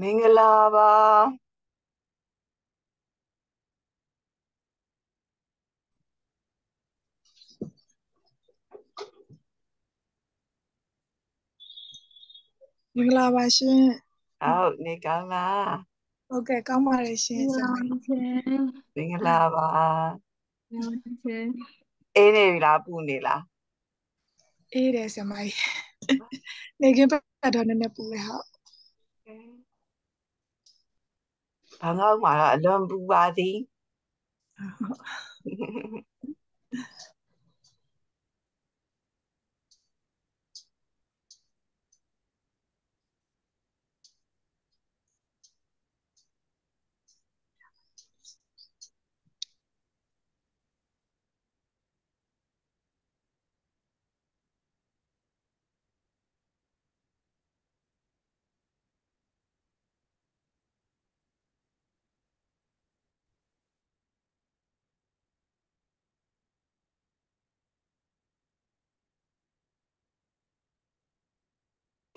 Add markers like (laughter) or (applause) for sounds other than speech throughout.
မင်္ဂလာပါမင်္ဂလာပါရှင်ဟုတ်နေကောင်းလားဟုတ်ကဲ့ကောင်းပါတယ်ရှင်ဆရာမရှင်မင်္ဂလာပါရှင်အေးနေပြီလားပူနေလားအေးတယ်ဆရာမကြီးနေကင်းပတ်တော့နည်းနည်းပူလေဟုတ် ဘာငေါ့မှာတော့အလွန်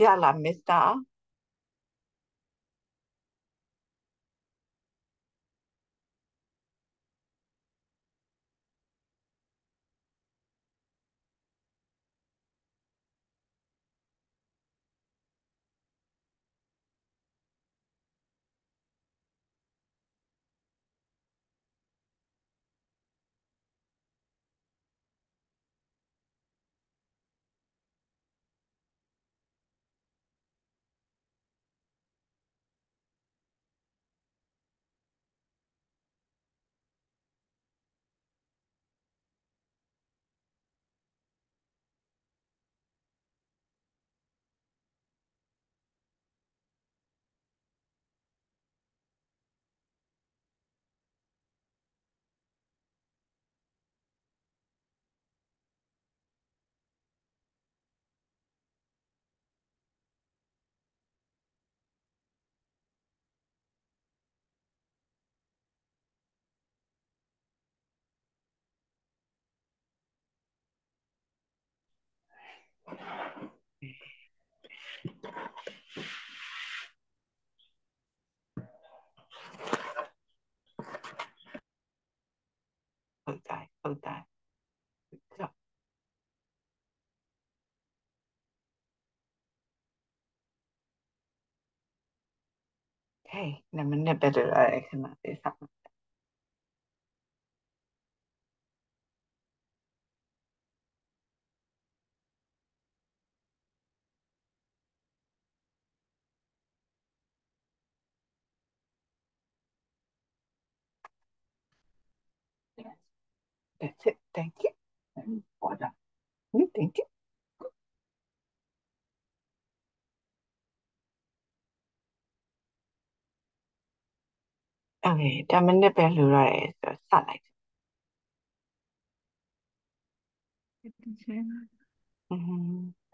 ပူပါ ဟေးနမနဲ့ပဲတော့ရခဏလေးဆက် that's it thank you ဟောတာဟင် thank you โอเค10မိနစ်ပဲလိုရတယ်ဆိုတော့စလိုက် ရှင် อืม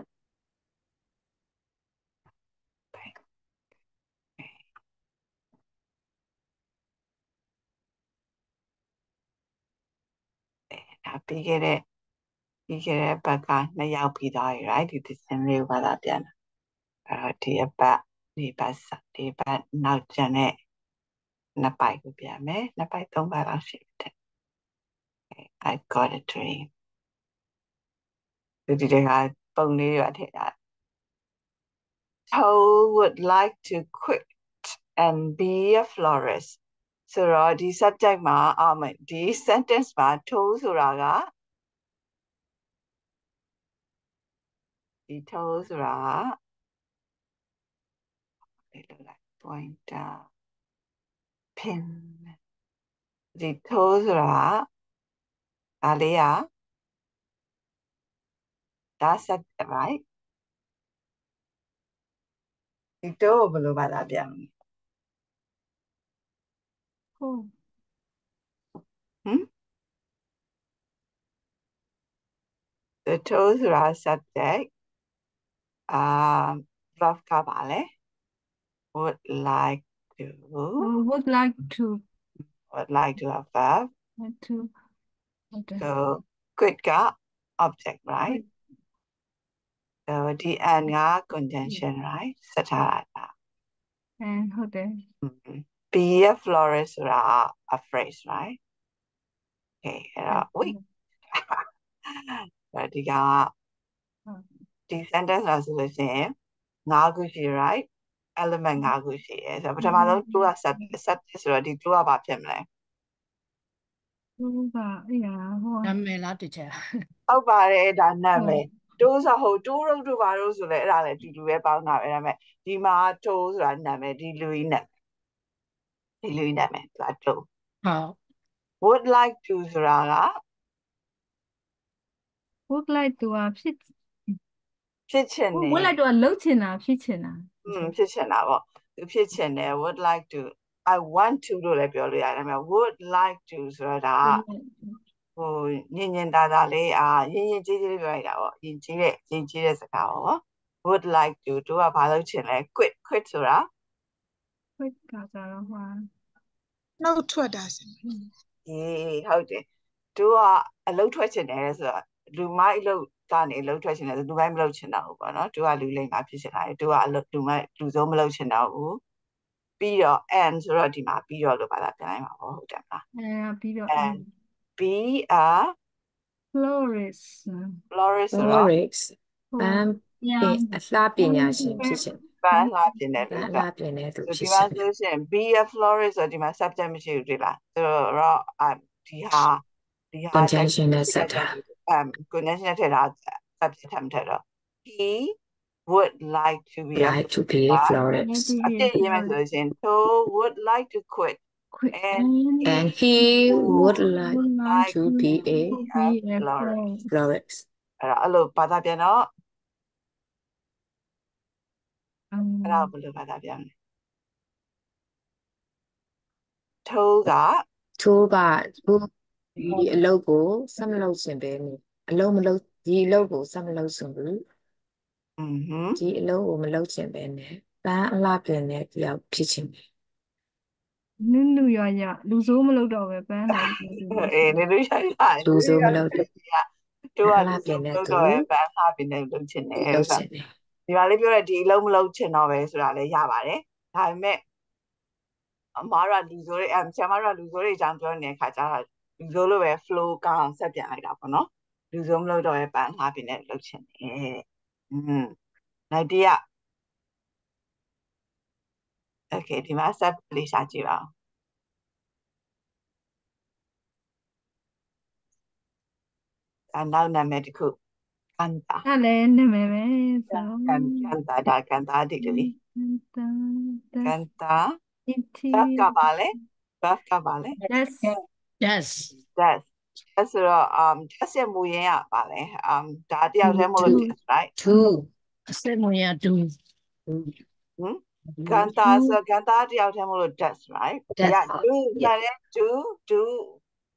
ဒါပြီးခဲ့တဲ့ပြီးခဲ့တဲ့ဘက်ကနှစ်ယောက်ပြီးသွားပြီ right ဒီသင်္လေးကိုဘာသာပြန်တာအဲ့တော့ဒီအပတ်ဒီဘတ်စဒီဘတ်နောက်ကျန်တဲ့ နှစ်ပိုက်ကိုပြန်မယ်နှစ်ပိုက်သုံးပိုက်လောက်ရှိတယ် I got a dream ဒီဒီကပုံလေးရထည့်တာ Toad would like to quit and be a florist ဆိုတော့ဒီ subject မှာအာမဒီ sentence မှာ Toad ဆိုတာကဒီ Toad ဆိုတာကလေးလောက်လိုက် pointer pin ဒီ Toad ဆိုတာကဒါလေးကဒါ subject right ဒီ Toad ကိုဘယ်လိုဘာသာပြန်မလဲဟုတ် the Toad ဆိုတာ subject အာ verb ကပါလေ would like to would like to would like to have verb to ဟုတ်တယ် so quit က object right so the and က conjunction right ဆက်ထားတာ အဲဟုတ်တယ် be a florist ဆိုတာ a phrase right okay အဲ့တော့ wait အဲဒီက ဟုတ် ဒီ sentence လာဆိုလို့ရှိရင်၅ခုရှိ right element ၅ခုရှိတယ်ဆိုတော့ပထမဆုံး two က subject subject ဆိုတော့ဒီ two ကဘာဖြစ်မလဲသူကအဲ့ရဟောနာမည်လားတခြားဟုတ်ပါတယ်ဒါနာမည်ဟုတ်တိုးဆိုဟိုတိုးရုပ်တို့ဘာလို့ဆိုလဲအဲ့ဒါလည်းဒီလူပဲပေါင်းတာပဲဒါပေမဲ့ဒီမှာတိုးဆိုတာနာမည်ဒီလူကြီးနာမည်ဒီလူကြီးနာမည်ဆိုတာတိုးဟုတ် would like to ဆိုတာက work like သူကဖြစ်ဖြစ်ချင်နေ work like သူကလှုပ်ချင်တာဖြစ်ချင်တာอืม ဖြစ်ချင်တာပေါ့သူဖြစ်ချင်တယ် would like to I want to လို့လည်းပြောလို့ရတယ်ဒါပေမဲ့ would like to ဆိုတော့ဒါကဟိုညင်ညင်တာတာလေးအာရင်ရင်ကြီးကြီးလေးပြောလိုက်တာပေါ့ရင်ကြီးတဲ့ရင်ကြီးတဲ့စကားပေါ့ would like to တို့ကဘာလုပ်ချင်လဲ quit quit ဆိုတာ quick ကကြတော့ဟောနှုတ်ထွက်တာဆရာမအေးဟုတ်တယ်တို့ကအလုပ်ထွက်ချင်တယ်ဆိုတော့ လူမိုက်အလုပ်ကနေအလုပ်ထွက်ချင်တယ်ဆိုလူမိုက်မလုပ်ချင်တော့ဘူးပေါ့နော်တို့ကလူလိမ့်မှာဖြစ်ချင်တာလေတို့ကအလုပ်လူမိုက်လူစုံမလုပ်ချင်တော့ဘူးပြီးတော့ and ဆိုတော့ဒီမှာပြီးတော့လို့ပါတာပြန်လိုက်မှာပေါ့ဟုတ်တယ်မလားအဲပြီးတော့ and be a florist florist ဆိုတော့ Florix ပန်းပြန်ပင်အလှပညာရှင်ဖြစ်ရှင်ပန်းလာပြင်တယ်ပလို့န်းအကလှပင်တဲ့သူဆိုဖြဒီစ်မှာရှင်ဆိုရှင် be a florist ဆိုဒီမှာ subject မရှိဘူးတွေ့လားဆိုတော့အဒီဟာဒီဟာ conjunction နဲ့ဆက်တာ um conjunction နဲ့ထည့်တာ subject ထပ်မထည့်တော့ he would like to be a like to be a florist အပြည့်ရေးမယ်ဆိုလို့ရှရင် so would like to quit quick and and he would like like to be a be a florist. florist florist အဲ့တော့အဲ့လိုဘာသာပြန်တော့ um အဲ့ဒါကိုဘယ်လိုဘာသာပြန်လဲထိုးကသူကသူ ဒီအလုပ်ကိုဆက်မလုပ်ရှင်ပဲနေအလုပ်မလုပ်ဒီအလုပ်ကိုဆက်မလုပ်ရှင်ဘူး อือหือ ဒီအလုပ်ကိုမလုပ်ရှင်ပဲနေပန်းအလှပင်တဲ့တယောက်ဖြစ်ရှင်ပဲ နုနုရရလူစိုးမလုပ်တော့ပဲပန်းလာပြီး အေးနေလို့ရရ လူဆိုမလုပ်တော့ တို့က အ လူ လားပြင်တဲ့ လုပ် သူ တော့ရင်ပန်းစားပြင်နေလုပ်ချင်တယ် လုပ် ဆို ရှင်ပဲ ဒီမှာလေးပြောတဲ့ဒီအလုံးမလုံးချင်တော့ပဲဆိုတာလည်းရပါတယ်ဒါပေမဲ့အမားတို့ကလူဆိုးတွေအမ်ဆရာမတို့ကလူဆိုးတွေအကြောင်းပြောနေတဲ့ခါကျတော့ လူဆိုးလိုပဲ flow ကောင်းအောင်ဆက်ပြန်လိုက်တာပေါ့နော်လူဆိုးမလို့တော့ပဲပန်းထားပြင်နေလုပ်ချင်တယ်อืมနောက်တစ်ရ Okay ဒီမှာ set လေးရှာကြည့်ပါဦးအနောက်နာမည်တစ်ခုကန်တာအဲ့လည်းနာမည်ပဲဆိုကန်ကန်တာဒါကန်တာဒီကလေးတန်တကန်န်တာ interior buff ကပါလေ buff ကပါလေ yes yes Yes. အဲ့ဆိုတော့ um just ရဲ့မူရင်းကပါလဲ um ဒါတယောက်တည်းမဟုတ်လို့ just right two အစက်မရတူ ကန်တာဆိုကန်တာတယောက်တည်းမဟုတ်လို့ just right Just, yeah do yeah. ဒါလည်း do do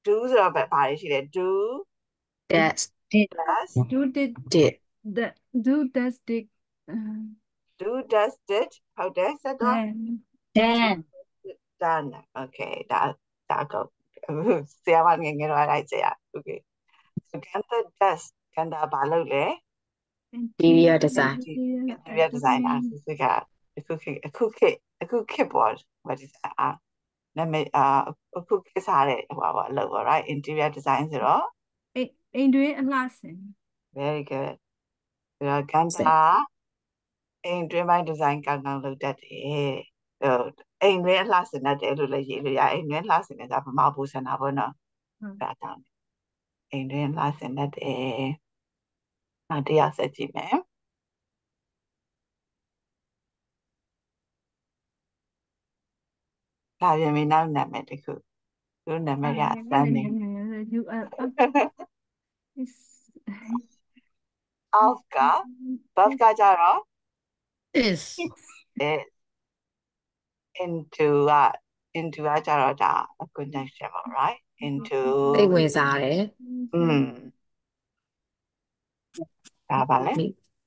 do ဆိုတော့ဘာဘာရှိလဲ do that does do did did that do does did uh, do does did ဟုတ်တယ်ဆက်တော့ then done okay ဒါဒါကော ဆရာမငယ်ငယ်တော့လိုက်ကြရ okay so ကန်တာ does ကန်တာဘာလုပ်လဲ interior design interior design อ่ะစစ်ကအခုခေတ်အခုခေတ်အခုခေတ်ပေါ် what is that အာနာမည်အာအခုခေတ်စားတဲ့ဟိုပါပေါ့အလုပ်ပေါ့ right interior design ဆိုတော့အိမ်အိမ်တွင်းအလှဆင် very good ဆိုတော့ကန်တာအိမ်တွင်းပိုင်း design ကောင်းကောင်းလုပ်တတ်တယ်ဟို အိမ်တွင်းအလှဆင်တတ်တယ်လို့လည်းရေးလို့ရအိမ်တွင်းအလှဆင်တယ်ဆိုတာဗမာဘူဆန်တာပေါ့နော်ဟုတ်ဒါတောင်းအိမ်တွင်းအလှဆင်တတ်တယ်နောက်တစ်ယောက်ဆက်ကြည့်မယ်ဒါပြင်ပြီးနောက်နာမည်တစ်ခုသူနာမည်ကစမ်းနေ you are is Alf က buff ကကြတော့ is is into က into ကကြတော့ဒါ a connection ပေါ့ right into စိတ်ဝင်စားတယ်อืมဒါပါလေ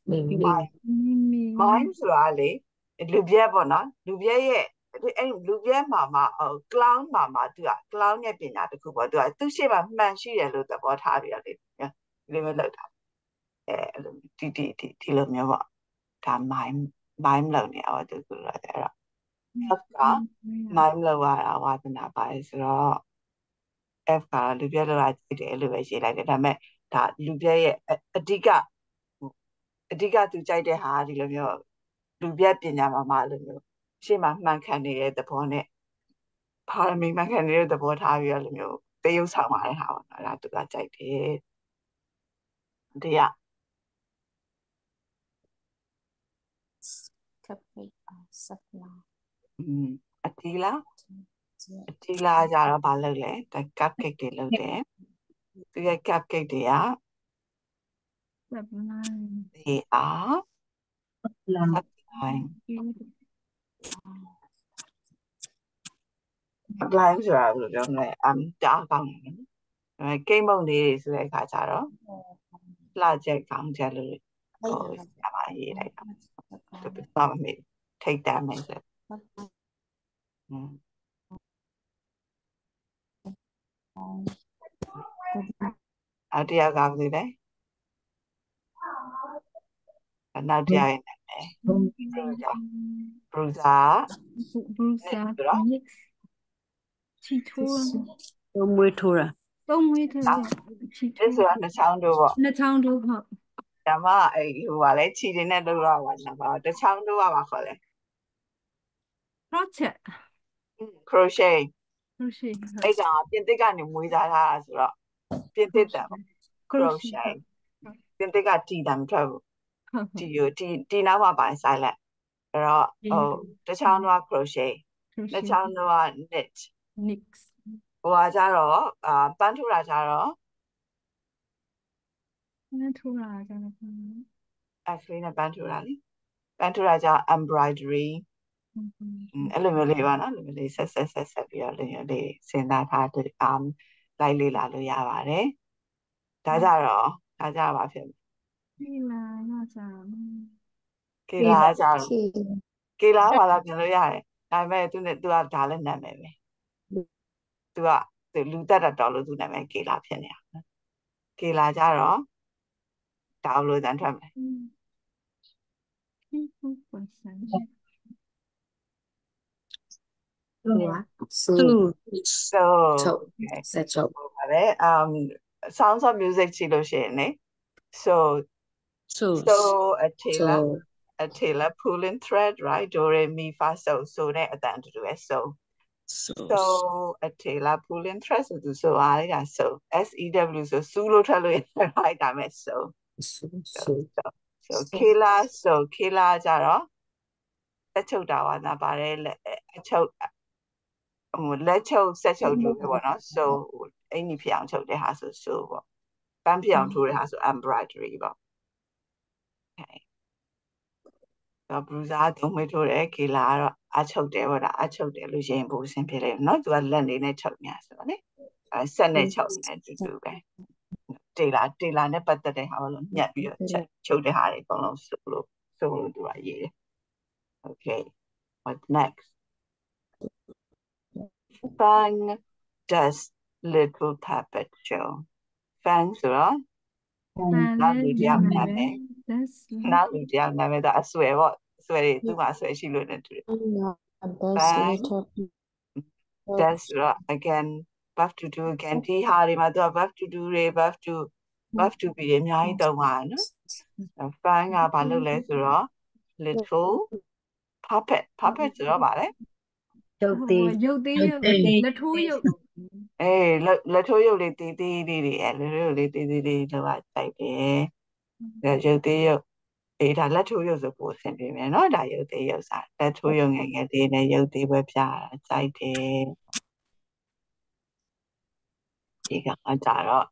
မိမိ mind မီ mind ဆိုတာလေလူပြဲပေါ့နော်လူပြဲရဲ့အဲ့လူပြဲမှာမှာဟို clown မှာမှာသူက clown ရဲ့ပညာတစ်ခုပေါ့သူကသူ့ရှေ့မှာမှန်ရှိတယ်လို့သဘောထားပြီးတော့လေဒီလိုမျိုးလောက်တာအဲအဲ့လိုဒီဒီဒီဒီလိုမျိုးပေါ့ဒါ mind mind လောက်နေအောင်သူကအဲ့တော့ F က mime လောက်ရတာဝါသနာပါတယ်ဆိုတော့ F ကလူပြက်လောက်ရကြည့်တယ်လို့ပဲရေးလိုက်တယ်ဒါပေမဲ့ဒါလူပြက်ရဲ့အအဓိကအဓိကသူကြိုက်တဲ့ဟာကဒီလိုမျိုးလူပြက်ပညာမှာမှလိုမျိုးရှေ့မှာမှန်ကန်နေတဲ့သဘောနဲ့ပါရမီမှန်ကန်နေတဲ့သဘောထားပြီးတော့လိုမျိုးတရုပ်ဆောင်ပါတဲ့ဟာပေါ့နော်ဒါသူကကြိုက်တယ်တရား cupcake အာဆက်လာอืม အတီးလားအတီးလားကြတော့ဘာလုပ်လဲဒါ cupcake တွေလုပ်တယ်သူရဲ့ cupcake တွေက Sublime. they are sublime sublime ဆိုတာဘယ်လိုပြောမလဲအမ်တားကောင်းတယ်နော်အဲကိတ်မုံလေးတွေဆိုတဲ့အခါကျတော့လှချက်ကောင်းချက်လို့ဟိုဆရာမရေးလိုက်တာသူပြမမေးထိတ်တမ်းမယ်ဆိုอืม အတယောက်ကဘယ်လိုလဲအနောက်တစ်ယောက်ရဲ့နာမည် bruiser Brusa Mix နော် mix ချီထိုးသုံးမွေးထိုးတာသုံးဝေးထိုးချီဒီထိုးဆိုတာနှစ်ချောင်းတို့ပေါ့နှစ်ချောင်းတို့ဟုတ်ဓမ္မအဲ့ဟိုပါလေခြေတွေနဲ့လုပ်ရပါလားပါတစ်ချောင်းတို့ကပါခေါ်လဲ crochet crochet crochet အဲ့ကောင်ကပြင်သစ်ကနေမွေးစားထားတာဆိုတော့ပြင်သစ်တံ crochet ပြင်သစ်ကတီတံမထွက်ဘူးဟုတ်တီကိုတီတီနောက်မှာပါ silent အဲ့တော့ဟိုတစ်ချောင်းတော့ crochet နှစ်ချောင်းတော့ knit nix ဟိုကကြတော့အာပန်းထိုးတာကြတော့နဲ့ထိုးတာကြတယ် actually နဲ့ပန်းထိုးတာလေပန်းထိုးတာကြ embroidery อืม အဲ့လိုမျိုးလေးပါနော်အဲ့လိုမျိုးလေးဆက်ဆက်ဆက်ဆက်ပြီးတော့လေးလေးစဉ်းစားထားတဲ့အမ်လိုက်လေ့လာလို့ရပါတယ်ဒါကြတော့ဒါကြပါဖြစ်မယ်ဒီလာရကြကေလာကြတော့ခေကေလာဘာသာပြန်လို့ရတယ်ဒါပေမဲ့သူနဲ့သူကဒါလည်းနာမည်ပဲသူကသူလူတက်တာတော်လို့သူနာမည်ကေလာဖြစ်နေတာနော်ကေလာကြတော့ဒါဘယ်လိုတန်ထွက်မလဲ50%ဟိုကစူသူ့ so ချုပ် okay ဆက် ချုပ်ဟုတ်ပါတယ် um sounds of music ကြည့်လို့ရှိရင်လေ so ဆို so a ဆို tailor a tailor pulling thread right do re mi fa so so နဲ့အတန်တူတူပဲ so ဆို so a tailor pulling thread ဆိုသူဆိုအားလေးဒါ so s e w ဆိုစူးလို့ထွက်လို့ရတယ် right ဒါမဲ့ so စူ so စူ so so kila so kila ကြတော့လက်ချုပ်တာပါနာပါတယ်လက်အချုပ် ဟိုလက်ချုပ်ဆက်ချုပ်တူပဲပေါ့နော် so အင်ကြီးဖြစ်အောင်ချုပ်တဲ့ဟာဆို so ပေါ့ပန်းဖြစ်အောင်ထိုးတဲ့ဟာဆို embroidery ပေါ့ okay တော့ bruiser သုံးမထိုးတယ်ကေလာကတော့အချုပ်တယ်ပေါ့ဒါအချုပ်တယ်လို့ရှိရင်ပိုဆင်းဖြစ်လိမ့်မယ်နော်သူကလက်နေနဲ့ချုပ်နေတာဆိုတော့လေအဲဆက်နဲ့ချုပ်နေတူတူပဲတေလာတေလာနဲ့ပတ်သက်တဲ့ဟာလို့ညှက်ပြီးတော့ချက်ချုပ်တဲ့ဟာတွေအကုန်လုံးဆိုလို့ဆိုလို့သူကရေးတယ် okay what next fang does little puppet show fang ဆိုတော့နောက်လူတစ်ယောက်နာမည် that's နောက်လူတယောက်နာမည်တော့အဆွဲပေါ့အဆွဲတွေသူ့မှာအဆွဲရှိလို့နေတူတယ် Bang. little that's ဆိုတော့ again buff to do again ဒီဟာတွေမှာသူက buff to do တွေ buff to buff to be တွေအများကြီးသုံးပါနော် fan ကဘာလုပ်လဲဆိုတော့ little puppet puppet ဆိုတော့ဗာလဲ ရုပ်သေးရုပ်သေးရုပ်လက်ထိုးရုပ်အေးလက်လက်ထိုးရုပ်လေးတီးတီးလေးတွေအဲလက်ထိုးရုပ်လေးတီးတီးလေးလောက်ပါစိုက်တယ်ဒါရုပ်သေးရုပ်အေးဒါလက်ထိုးရုပ်ဆိုပိုအဆင်ပြေမယ်နော်ဒါရုပ်သေးရုပ်စားလက်ထိုးရုပ်ငယ်ငယ်သေးနဲ့ရုပ်သေးပဲပြတာစိုက်တယ်ဒီကအကြတော့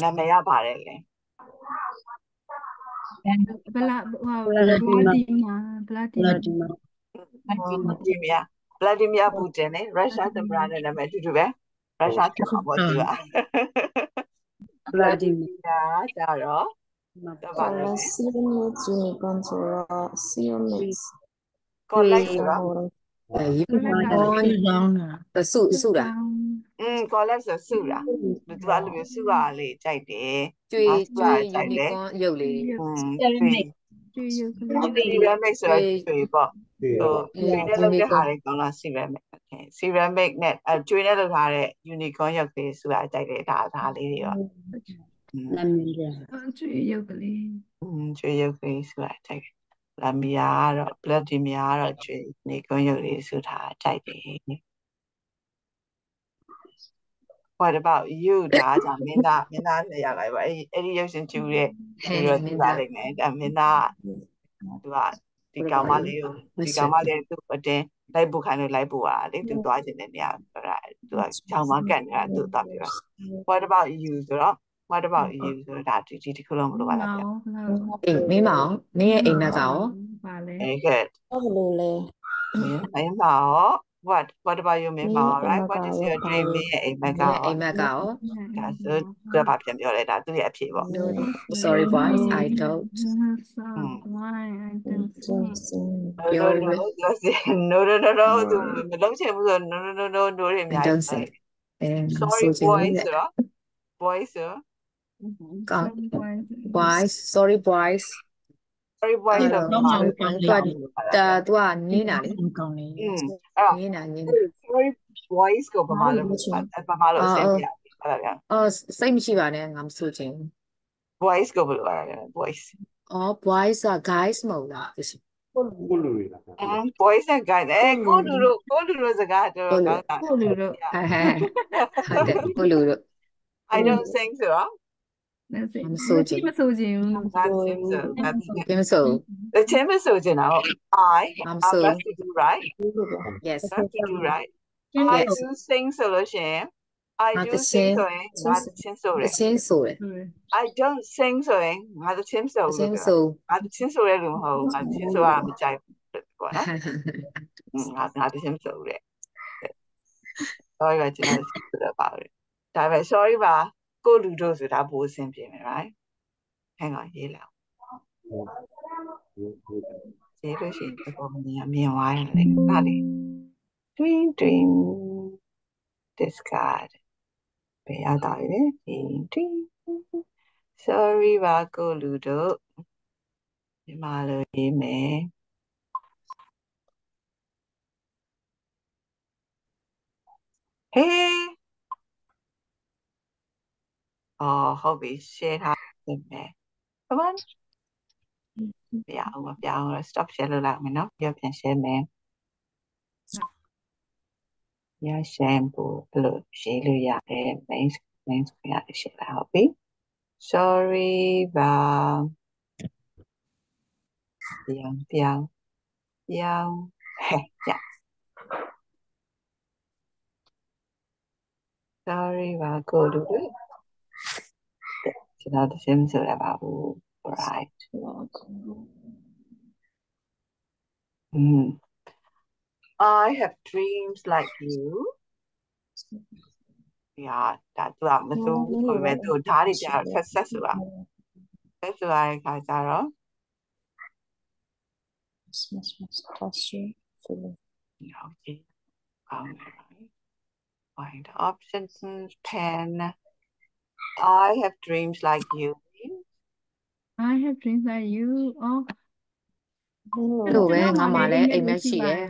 နာမည်ရပါတယ်လေ ဘလာဟိုဘလာဒီမာဒီမာဘလာဒီလာမာဒီမှာဗလာဒီမီယာဗလာဒီမီယာပူတင်နဲ့ရုရှားသမ္မတနဲ့နာမည်အတူတူပဲရုရှားသမ္မတပေါ့သူကဗလာဒီမီဒါကြတော့မှာတော့ပါလေ Color Sionix Unicorn ဆိုတော့ Sionix collect ဆိုတော့အဲဒီအော်ဒီကောင်းတာစုစုတာ อืม collect ဆိုစုတာသူကအဲ့လိုမျိုးစုရလေးကြိုက်တယ် ကျွေး အာ ကျွေး ကြိုက်တယ် Unicorn ရုပ်လေး อืม ကျွေရုပ်က ဒီ လေး ceramic ဆိုတာကျွေပေါ့ 对 ဟို အေး ကျွေနဲ့လုပ်တဲ့ unicorn ဟာတွေကောင်းလား ceramic okay ceramic နဲ့အဲကျွေနဲ့လုပ်ထားတဲ့ unicorn ရုပ်ကလေးဆိုတာကြိုက်တယ်ဒါဒါလေးတွေရောอืม နာမည်ရ ကျွေရုပ်ကလေး อืมကျွေရုပ်ကလေးဆိုတာကြိုက်တယ်လာမီယာကတော့ vladimir ကတော့ကျွေ unicorn ရုပ်လေးဆိုတာကြိုက်တယ် What about you ဒါကြောင့်မင်းသားမင်းသားလည်းရလိုက်ပါအဲ့ဒီအဲ့ဒီရုပ်ရှင်ကျူတဲ့ဟဲ့ဒီတော့မသိင်းပါသားလိမ့်မယ်ဒါမင်းသားသူကဒီကောင်မလေးကိုဒီကောင်မလေးသူ့အတင်းလိုက်ဖို့ခိုင်းလို့လိုက်ဖို့อ่ะလေသူသွားခြင်းတဲ့နေရာပြောတာသူကကြောင်မကတ်နေတာသူသွားပြော What about you ဆိုတော့ What about you ဆိုတော့ဒါဒီဒီတစ်ခုလုံးမလို့ပါလားဗျမောင်လားအေးမင်းမအောင်နင်းရဲ့အိမ်မက်ကရောပါလေ Okay good ဟုတ်လို့လဲမင်းမရော What What about you မင်းမရော right What is your dream မင်းရဲ့အိမ်မက်က နင်း ရော ရဲ့အိမ်မက်ကရော ဒါဆိုသူကဘာပြန်ပြောလဲဒါသူ့ရဲ့အဖြစ်ပေါ့ no sorry boys i don't sorry why i don't see ပြော no လို့ no no no no သူမလုံးချင်ဘူးဆို no no no no no တွေအ I များ don't ကြီး say အဲ sorry ဆိုချင် boys တယ် ဆိုတော့ boys ဆို ကောင်း boys sorry boys everybody တော့တော့မှတာသူကနင်းတာလေကောင်းနေအဲ့နင်းတာနင်း sorry voice ကိုပမာလို့ပမာလို့ဆက်ပြအဲ့ဒါကအော်စိတ်မရှိပါနဲ့ငါမဆိုချင် voice ကိုဘယ်လိုလဲ voice အော် voice က guys မဟုတ်လားကိုလူကိုလူရတာအမ် voice က guys အဲကိုလူတို့ကိုလူတို့စကားတော့ကိုလူတို့ဟဲ့ဟဲ့ကိုလူတို့ I don't think so လက်စိမဆိုချင်မဆိုချင်ဘူးငါသိဆိုငါသိဘယ်မဆို the team is so general I I'm I so- have to do right yes have to do right I Yes. do sing ဆိုလို့ရှိရင် I ငါ do တ sing ချင်းဆိုရင်ငါသချင်းဆိုတတယ်ချင်းဆိုတယ် I don't sing ဆိုရင်ငါသချင်းဆိုတလို့ချင်းပြောဆိုငါသချင်းဆိုရဲလို့မဟုတ်ဘူးငါသချင်းဆိုရမကြိုက်ဘူးပေါ့နော်อืมငါငါသချင်းဆိုတယ် sorry ပါကျွန်တော်ဆိုတော့ပါပဲဒါပေမဲ့ sorry ပါ ကိုလူတို့ဆိုတာပိုအဆင်ပြေမယ် right ဟဲ့ကောင်ရေးလာရေးလို့ရှိရင်ဒီပုံမြင်မြင်သွားရင်လေဒါလေး twin twin discard ဘယ်ရတာလဲ twin twin sorry ပါကိုလူတို့ဒီမှာလို့ရေးမယ်ဟေး အော်ဟုတ်ပြီ share ထားပြင်မယ် come on မရအောင်မပြောင်းတော့ stop share လုပ်လိုက်မယ်နော်ပြောပြန် share မယ်ရ share ဖို့ဘယ်လိုရေးလို့ရလဲ main main screen ရ share လိုက်ဟုတ်ပြီ sorry ပါပြောင်းပြောင်းပြောင်းဟဲ့ရ sorry ပါကိုလူ တွေကျွန်တော်တခြင်းဆိုရပါဘူး right Mm. I have dreams like you. Yeah, ဒါသူကမစိုးဘူးဆိုပေမဲ့သူဓာတ်တွေပြတော့ဆက်ဆက်ဆိုတာဆက်ဆိုတာတဲ့ခါကျတော့ဟုတ်ကြည့်ကောင်းတယ် right find options pen I have dreams like you I have dreams like you oh အဲ့လိုပဲငါမှလည်းအိမ်မက်ရှိတယ်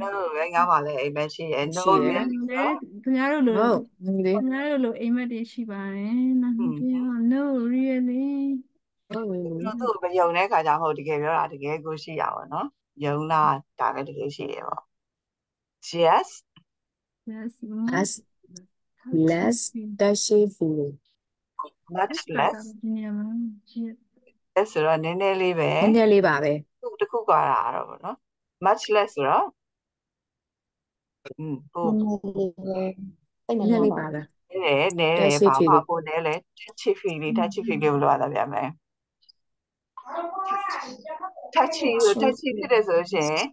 no ပဲငါမှလည်းအိမ်မရှိရ no ရှိရ man ခင်ဗျားတို့လိုဟုတ်ညီလေးခင်ဗျားတို့လိုအိမ်မက်တွေရှိပါတယ်နော်ပြော no really ဟုတ်ပြီသူတို့မယုံတဲ့ခါကျမဟုတ်တကယ်ပြောတာတကယ်ကိုရှိရပါတော့နော်ယုံလားဒါလည်းတကယ်ရှိရပေါ့ yes yes as less dashy feeling much less ဒီနေရာမှာ yes အဲ့ဆိုတော့နည်းနည်းလေးပဲ နည်းနည်းလေးပါပဲ သူတစ်ခုကွာတာတော့ပေါ့နော် much less ဆိုတော့อืมဟို နည်းနည်းလေးပါပဲ နဲတယ်နဲတယ် Touchy ဘာ feely မှပိုနဲလဲ touchy feely touchy feely ဘယ်လိုရတာဗျာမဲ touchy ဆို touchy ဖြစ်တယ်ဆိုလို့ရှိရင်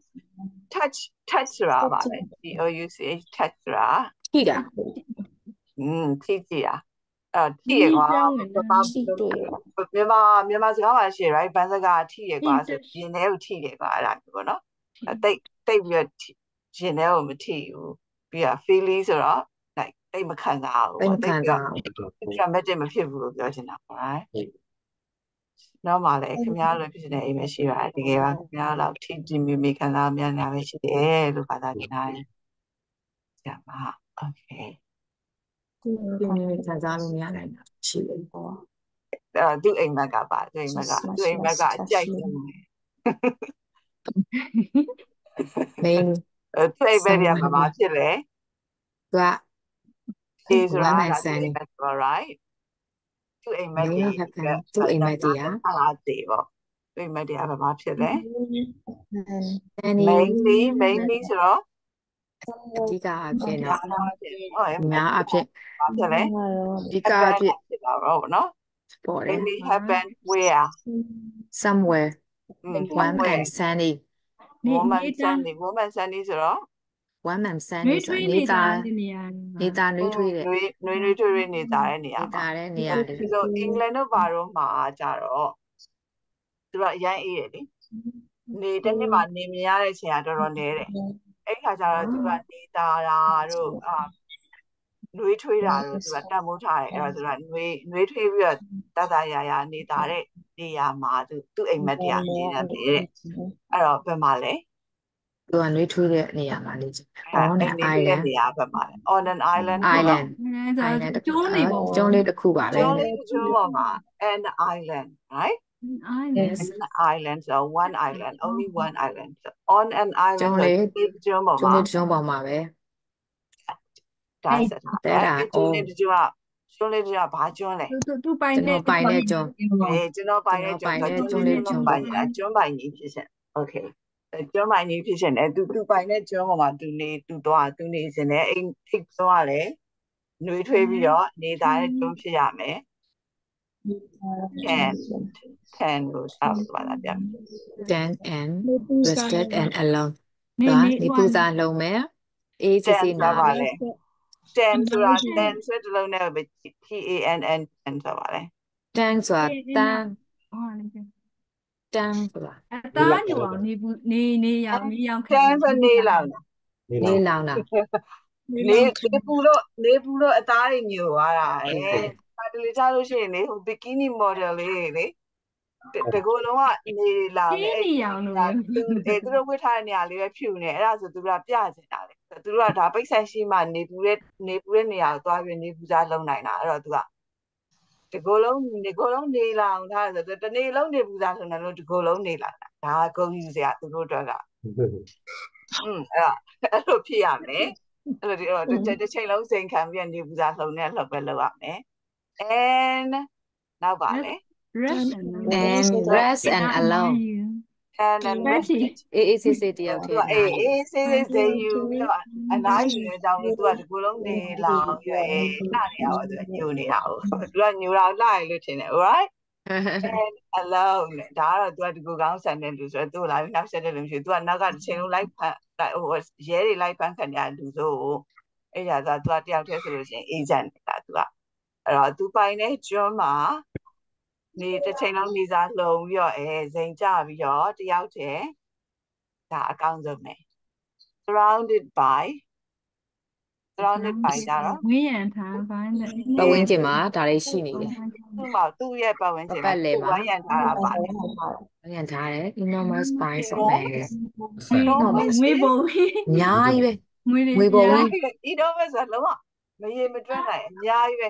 touch touch ဆိုတာပါလေ T O U C H touch ဆိုတာ ထိတာ อืมထိကြည့်อ่ะ အဲ့ထိရကွာမြန်မာမြန်မာမြန်မာစကားမှာရှိရ right ဘန်စကားထိရကွာဆိုရင်ထဲကိုထိရကွာအဲ့ဒါမျိုးပေါ့နော်အဲ့တိတ်တိတ်ပြီးတော့ရင်ထဲကိုမထိဘူးပြီးတော့ feely ဆိုတော့ like တိတ်မခံစားဘူးတိတ်မပေါ့ခံပြီးစားတော့ဘူး dramatic မဖြစ်ဘူးလို့ပြောချင်တာပေါ့ right တော့မှလည်းခင်ဗျားလိုဖြစ်နေတဲ့အိမ်ပဲရှိပါတယ်တကယ်ပါခင်ဗျားလောက်ထိကြည့်မိမိခံစားများများပဲရှိတယ်လို့ဘာသာတင်တာရဲ့ဆရာမโကိုယ်ပြင်းပြင်းထန်စားလို့မရနိုင်တာရှိတယ်ပေါ့အဲသူ့အိမ်ဘက်ကပါသူ့အိမ်ဘက်ကသူ့အိမ်ဘက်ကအကြိုက်တယ်မင်းအဲသူ့အိမ်ဘက်ကမှာဖြစ်လေသူက is right all right သူ့အိမ်မက်တီသူ့အိမ်မက်တီဟာဟာတေပေါ့သူ့အိမ်မက်တီကဘာဖြစ်လဲ mainly mainly ဆိုတော့ အဓိကအဖြစ်တော့ဟုတ်ရဲ့အများအဖြစ်ဘာဖြစ်လဲအဓိကအဖြစ်ဖြစ်တာတော့နော်ပေါ်တယ် mainly happen where somewhere Mm, warm somewhere and sunny နေ woman နေတာ sunny woman sunny ဆိုတော့ warm and နှွေ sunny းထွေးဆိုနေနေတာတဲ့နေရာနေတာနှွေးထွေးတဲ့နှွေးနှွေးနှွေးထွေးထွေးနေတာတဲ့နေရာနေမှာတာတဲ့နေရာတွေဒီလိုအင်္ဂလန်တို့ဘာတို့မှာကြတော့သူတို့အရန်အေးရလေနေတစ်နှစ်မှာနေမရတဲ့အချိန်ကတော်တော်နည်းတယ် အဲ့ခါကျတော့သူကနေတာတာတို့အာနှွေးထွေးတာတို့သူကတတ်မိုးထားတယ်အဲ့တော့သူကနှွေးနှွေးထွေးပြီးတော့တတရာရာနေတာတဲ့နေရာမှာသူသူ့အိမ်မက်တရားနေနေတယ်တဲ့အဲ့တော့ဘယ်မှာလဲသူကနှွေးထွေးတဲ့နေရာမှာနေချင်အဲ့ on အိ an မ်နေတဲ့ island နေရာဘက်မှာလဲ on an island ဆိုတော့ island အဲ island ဒါကျိုးနေပေါ့ကျုံးလေးတစ်ခုပါပဲကျွန်းလေးကျွန်းပေါ်မှာ an island right island an island so one island only one island so on an island ကျွန်းဆိုလေးကျွန်းပေါ်ကျုံးမှာလေးတစ်ကျုံးပေါ်မှာပဲဒါဆက်တာတဲ့တာအဲ့ကျွန်းလေးကျွန်းကကျွန်းလေးကျွန်းကဘာကျွန်းလဲသူသူသူပိုင်တဲ့ကျွန်တော်ပိုင်တဲ့ကျွန်းအေးကျွန်တော်ပိုင်တဲ့ကျွန်းကျွန်တော်ပိုင်တဲ့ကျွန်းလေးကျွကျွန်းန်းလေးပိုင်တာကျွန်းပိုင်ကြီးဖြစ်ရှင် okay အဲကျွန်းပိုင်ကြီးဖြစ်ရှင်တယ်သူသူပိုင်တဲ့ကျွန်းပေါ်မှာသူနေသူသွားသူနေစင်တယ်အိမ်အိမ်ကျွန်းကလည်းနှွေးထွေးပြီးတော့နေသားတဲ့ကျွန်းဖြစ်ရမယ် can can ကိုတောက်သွားတာပြန် stand and နေပူစာ rested and alone နေဒါနေနေပူစာလုံးမဲ့အေးစစ်စစ်နာပါပဲလေ10ဆိုတာ10ဆိုတဲ့လုံးနဲ့ပဲ T A N N 10ဆိုပါလေတန်းဆိုတာတန်းဟုတ်လေတန်းဆိုတာအသားညိုအောင်နေဘူးနေနေရောင်နေရောင်ခံ10ဆိုနေလောက်နေလောင်တာနေနေပူလို့နေပူလို့အသားတွေညိုသွားတာအဲဒါ တလေချလို့ရှိရင်လေဟိုဘီကီနီမော်ဒယ်လေးလေတကူလုံးကနေလာရှင်းနေရောင်လို့သူအဲသူတို့ဝတ်ထားတဲ့နေရာလေးပဲဖြူနေအဲ့ဒါဆိုသူကပြချင်တာလေသူတို့ကဒါပိတ်ဆက်ရှိမှနေပူတဲ့နေပူတဲ့နေရာကိုသွားပြီးနေပူစားလုံနိုင်တာအဲ့တော့သူကတကူလုံးဒီကူလုံးနေလာအောင်ထားတယ်ဆိုတနေ့လုံးနေပူစားလုံနိုင်လို့ဒီကူလုံးနေလာတာဒါကဂုဏ်ယူစရာသူတို့အတွက်ကอืมအဲ့ဒါအဲ့လိုဖြစ်ရမယ်အဲ့လိုဒီတော့တစ်တစ်ချိန်လုံးစိန်ခံပြီးနေပူစားလှုံနဲ့လှုပ်ပဲလုပ်ရမယ် and နောက်ပါလေ rest and rest and alone and and လက်ချီအေးအေးစစ်စစ်တယောက်သူထဲကအေးအေးစေးစေးစေးယူပြီးတော့အနားယူနေကြောင်းလို့သူကဒီကိုယ်လုံးနေလောင်ရွယ်နှနေရတော့သူညိုနေတာဟုတ်သူကညိုတာလှရလို့ထင်တယ် alright and alone နဲ့ဒါကတော့သူကဒီကိုကောင်းဆန်တဲ့လူဆိုတော့သူ့ကိုလာပြီးနောက်ဆက်တဲ့လူမရှိဘူးသူကနောက်ကတစ်ချိန်လုံးလိုက်ဖန်လိုက်ဟိုရဲတွေလိုက်ဖန်ခံရလူဆိုအဲ့ဒါကသူကတယောက်တည်းဆိုလို့ရှိရင် agent နေတာသူက အဲ့တော့သူပိုင်တဲ့ကျွန်းမှာနေတစ်ချိန်လုံးနေစားလှုံပြီးတော့အဲစိန်ကြပြီးတော့တယောက်တည်းဒါအကောင်းဆုံးပဲ surrounded by surrounded by ကြတော့ဝင်းရံထားပိုင်းတဲ့ပတ်ဝန်းကျင်မှာဒါလေးရှိနေတယ်သူ့မှာသူ့ရဲ့ပတ်ဝန်းကျင်ပတ်လည်မှာဝိုင်းရံထားတာပါလေ။ပြန်ထားတယ် enormous spice of man ငွေပုံအများကြီးပဲငွေတွေငွေပုံဤတော့ပဲဆိုတော့လုံးဝမရေမတွက်နိုင်အများကြီးပဲ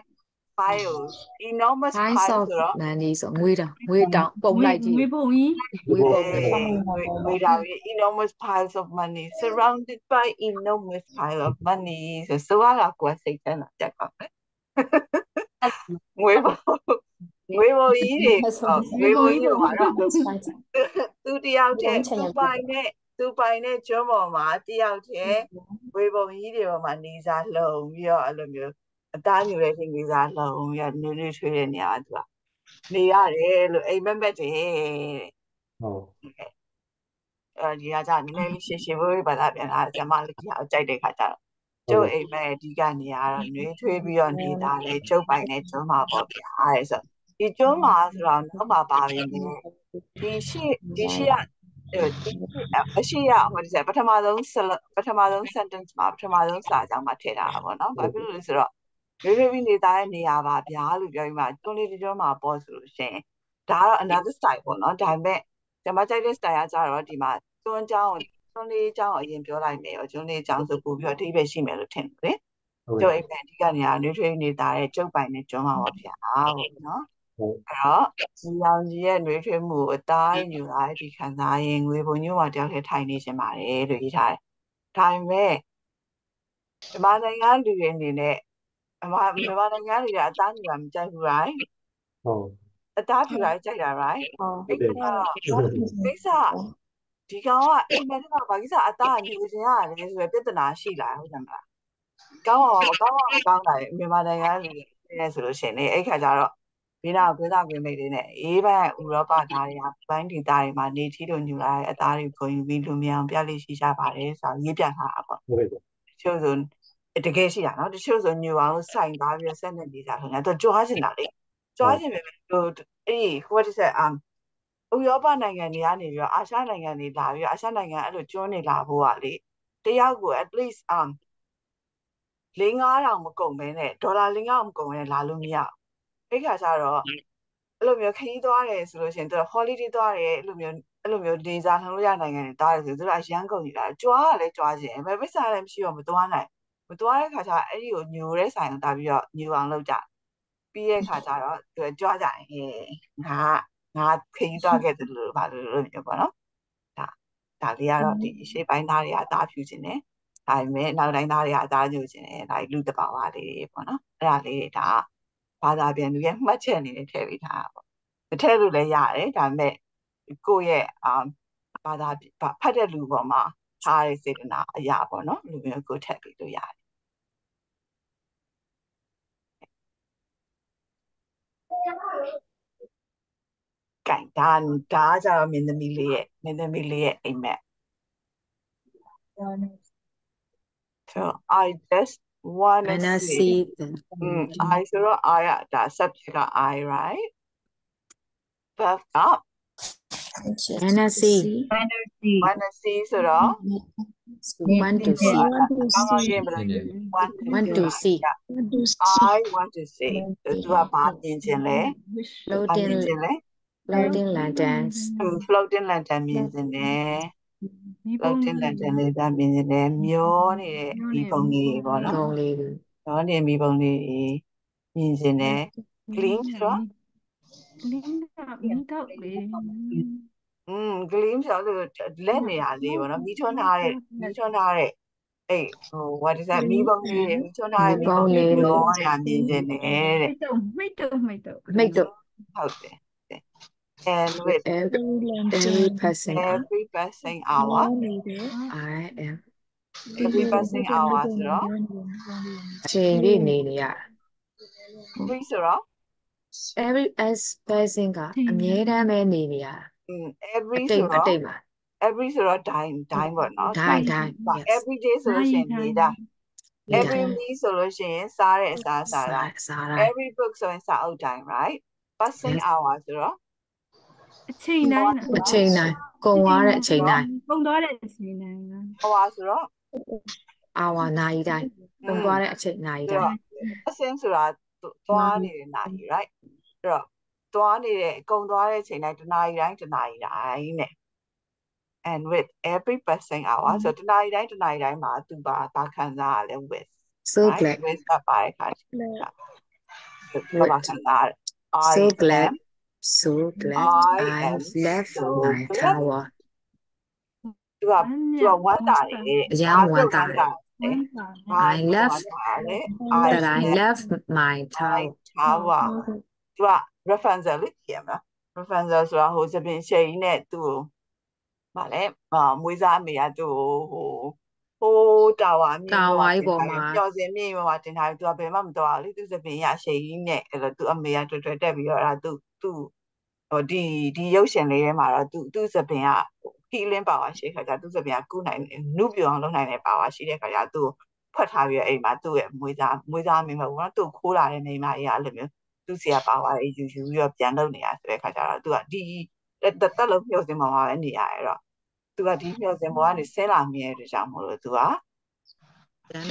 file enormous spice file of ဆိုတော့ man ဆိုငွေတောင်ငွေတောင်ပုံလိုက်ကြည့်ငွေပုံကြီးငွေပုံအဲလေးဝေဝေတာပြီး enormous piles of money surrounded by enormous pile of money ဆိုဆိုရတာကိုယ်စိတ်ထဲမှာတက်ပါမယ်ငွေပုံငွေပုံကြီးတွေဟုတ်ငွေပုံကြီးတွေမှာတော့သူတယောက်တည်းသူပိုင်တဲ့သူပိုင်တဲ့ကျွန်းပေါ်မှာတယောက်တည်းငွေပုံကြီးတွေပေါ်မှာနေစားလှုံပြီးတော့အဲ့လိုမျိုး အသားညူတဲ့နေစားလှုံပြီးတော့နွေးနွေးထွေးတဲ့နေရာကသူကနေရတယ်လို့အိမ်မက်မက်တယ်တဲ့ဟုတ်အဲဒီကကြာနည်းနည်းလေးရှင်းရှင်းဖို့ဘာသာပြန်လာကျမလေးကြီးအောင်ကြိုက်တဲ့ခါကျတော့ကျုပ်အိမ်မက်အဓိကနေရတော့နှွေးထွေးပြီးတော့နေတာလေကျုပ်ပိုင်တဲ့ကျွန်းမှာပေါ့ဗျာအဲဆိုဒီကျွန်းမှာဆိုတော့နောက်မှာပါပြီလေဒီရှိဒီရှိရအဲဒီအရှိရဟိုဒီပထမဆုံးပထမဆုံး sentence မှာပထမဆုံးစာကြောင်းမှာထည့်ထားတာပေါ့နော်ဘာဖြစ်လို့လဲဆိုတော့ ရွေးရွေးပြီးနေတာရဲ့နေရာပါဗျာလို့ပြောပြီးမှကျွန်းလေးကျွန်းမှာပေါ့ဆိုလို့ရှိရင်ဒါကတော့ another style ပေါ့နော်ဒါပေမဲ့ကျွန်မကြိုက်တဲ့ style ကကြတော့ဒီမှာကျွန်းချောင်းကိုကျွန်းလေးချောင်းကိုအရင်ပြောလိုက်မယ်ရောကျွန်းလေးချောင်းဆိုပို့ပြီးတော့အဓိပ္ပာယ်ရှိမယ်လို့ထင်တယ်လေဟုတ်ကျုကဲ့ပ်အိမ်မက်အဓိကနေရာနွေးထွေးနေတာတဲ့ကျုပ်ပိုင်နဲ့ကျွန်းပါပါဗျာဟုတ်နော်ဟုတ်အဲ့တော့ညီရောင်ကြီးရဲ့နွေးထွေးမှုကိုအသားညူလိုက်ဒီခံစားရင်ငွေပုံညို့မှာတယောက်တည်းထိုင်နေခြင်းပါတယ်လို့ရေးထားတယ်ဒါပေမဲ့မြန်မာနိုင်ငံလူတွေအနေနဲ့ အမမြန်မာနိုင်ငံလူတွေကအသားညူတာမကြိုက်ဘူး right ဟုတ်အသားဖြူတာကြိုက်တာ right ဟုတ်အဲ့ကတော့ကိစ္စဒီကောင်ကအိမ်မက်ထဲမှာဘာကိစ္စအသားညူခြင်းရတယ်ဆိုရယ်ပြဿနာရှိလာဟုတ်တယ်မလားကောင်းအောင်ကောင်းအောင်ကောင်းတာလေမြန်မာနိုင်ငံလူတွေနေဆိုလို့ရှိရင်လေအဲ့ခါကျတော့ဘေးနာကိုသားကွေးမိတ်လေးနဲ့အေးပန်းဥရောပသားတွေကဘိုင်းဒေတာတွေမှာနေထီတို့ညူလာတဲ့အသားတွေခွန်ယူပြီးလူမြောင်ပြလေးရှိကြပါတယ်ဆိုတော့ရေးပြထားတာပေါ့ဟုတ်ကဲ့တချို့ဆို တကယ်ရှိတာနော်တချို့ဆိုညူအောင်စိုင်သွားပြီးတော့ဆက်နေနေကြတယ်ငါတို့ကြွားချင်တာလေကြွားချင်ပေမဲ့ဟိုအေး what is it um ဥရောပနိုင်ငံတွေကနေပြီးတော့အာရှနိုင်ငံတွေလာပြီးတော့အာရှနိုင်ငံအဲ့လိုကျွန်းနေလာဖို့ကလေတယောက်ကို at least um ၄9000မကုန်ဘဲနဲ့ဒေါ်လာ၄9000မကုန်ဘဲနဲ့လာလို့မရဘူးအဲ့ခါကျတော့အဲ့လိုမျိုးခရီးသွားတယ်ဆိုလို့ရှိရင်သူက holiday သွားတယ်အဲ့လိုမျိုးအဲ့လိုမျိုးဒေဇာလှလို့ရနိုင်ငံတွေသွားတယ်ဆိုသူတို့အရန်ကုန်နေတာကြွားရလဲကြွားခြင်းပဲပိဿာလည်းမရှိတော့မသွားနိုင် မသွားတဲ့ခါကျအဲ့ဒီကိုညိုတဲ့ဆိုင်ကိုတာပြီးတော့ညိုအောင်လုပ်ကြပြီးတဲ့ခါကျတော့သူကြွားကြရင်ဟဲ့ငါငါခရီးသွားခဲ့တယ်လို့ဘာလို့လို့မျိုးပေါ့နော်ဒါဒါလေးကတော့ဒီရှေ့ပိုင်းသားတွေကအသားဖြူခြင်းတယ်ဒါပေမဲ့နောက်တိုင်းသားတွေကအသားညိုခြင်းတယ်ဒါလူတဘာဝလေးတွေပေါ့နော်အဲ့ဒါလေးတွေဒါဘာသာပြန်လူရဲ့မှတ်ချက်အနေနဲ့ထည့်ပေးထားတာပေါ့မထည့်လို့လည်းရတယ်ဒါပေမဲ့ကိုယ့်ရဲ့အာဘာသာဖတ်တဲ့လူပေါ်မှာထားတဲ့စေတနာအရာပေါ့နော်လူမျိုးကိုထည့်ပေးလို့ရတယ် ကဲဒါဒါကြတော့မင်းသမီးလေးရဲ့မင်းသမီးလေးရဲ့အိမ်မက် So I just want to wanna see see the mm, I ဆိုတော့ I ကဒါ subject က I right verb က wanna see wanna see ဆိုတော့ want to see ကောင်းကောင်းရေးမလို့ want want to see I want to see သူကဘာမြင်ခြင်းလဲဘာမြင် floating ခြင်းလဲ floating lanterns Mm, floating lantern မြင်ခြင်းလဲ floating lantern လေးဒါမြင်ခြင်းလဲမျောနေတဲ့ဒီပုံလေးတွေပေါ့နော်ပုံလေးတွေမျောနေမိပုံလေးတွေမြင်ခြင်းလဲ gleam ဆိုတော့ gleam ကမီးတော့လေอืม gleam ဆိုတော့လက်နေရလေးပေါ့နော်မီးထွန်းထားတဲ့မီးထွန်းထားတဲ့အဲ့ဟို what is that မီးပုံလေးတွေမီးထွန်းထားတဲ့မီးပုံလေးတွေရောရမြင်ခြင်းနဲ့တဲ့မိတ်တော့မိတ်တော့မိတ်တော့မိတ်တို့ဟုတ်တယ် and with every every person every passing hour I am every passing hour ဆိုတော့အချိန်ပြည့်နေနေရ free ဆိုတော့ every as person ကအမြဲတမ်းပဲနေနေရอืมအ every တိဆိုတ်အတော့တိတ်မှာ every ဆိုတော့ dime dime ပေါ့နော်တိုင်းတိုင်း yes every day ဆိုလို့ရှိရင်နေတိုင်းနေတိုင်း every meal ဆိုလို့ရှိရင်စားတဲ့အစားစားတာစားတာ every book ဆိုရင်စာအုပ်တိုင်း right passing Yes. hour ဆိုတော့အချိန်တိုင်းအချိန်တိုင်းကုန်သွားတဲ့အချိန်တိုင်းပုံသွားတဲ့အချိန်တိုင်း hour ဆိုတော့ hour နာရီတိုင်းကုန်သွားတဲ့အချိန်နာရီတိုင်း passing ဆိုတာ သွားနေတဲ့နာရီ right အဲ့တော့သွားနေတဲ့ကုန်သွားတဲ့အချိန်တိုင်းတစ်နာရီတိုင်းတစ်နာရီတိုင်းနဲ့ and with every passing hour ဆိုတော့တစ်နာရီတိုင်းတစ်နာရီတိုင်းမှာသူပါဘာခံစားရလဲ with so right? glad with ကပါတဲ့ခါကျတော့ဘာခံစားရလဲ I so am glad so glad I I am left so my glad. tower သူကသူကဝမ်းတာတယ်အရန်ဝမ်းသာတယ်ဘာ I left လဲ that I left my I tower tower သူက reference လေးကြည့်ရမလား reference ဆိုတာဟိုစပင်ရှိန်နဲ့သူ့ကိုဗာလဲအာမွေးစားအမေကသူ့ကိုဟိုဟိုတာဝါမြင့်တာဝါကြီးပေါ်မှာပျော်စင်မြင့်ပေါ်မှာတင်ထားပြီးသူကဘယ်မှမတော်ဘူးလေသူစပင်ရရှိန်နဲ့အဲ့လိုသူအမေကတွေ့တွေ့တက်ပြီးတော့အဲ့ဒါသူသူ ဟိုဒီဒီရုပ်ရှင်လေးထဲမှာတော့သူသူစပင်က healing power ရှိခါကျသူစပင်ကကုနိုင်နုပြောအောင်လုပ်နိုင်တဲ့ power ရှိတဲ့ခါကျသူဖွက်ထားပြီးတော့အိမ်မှာသူ့ရဲ့မွေးစားမွေးစားမင်းမဟုတ်ဘူးနော်သူခိုးလာတဲ့မိန်းမကြီးကအဲ့လိုမျိုးသူစီက power တွေယူယူပြီးတော့ပြန်လုပ်နေရဆိုတဲ့ခါကျတော့သူကဒီတက်တက်လုံးမျှော်စင်ပေါ်မှာပဲနေရရတော့သူကဒီမျှော်စင်ပေါ်ကနေဆင်းလာမြဲတဲ့ကြောင့်မို့လို့သူကတန်း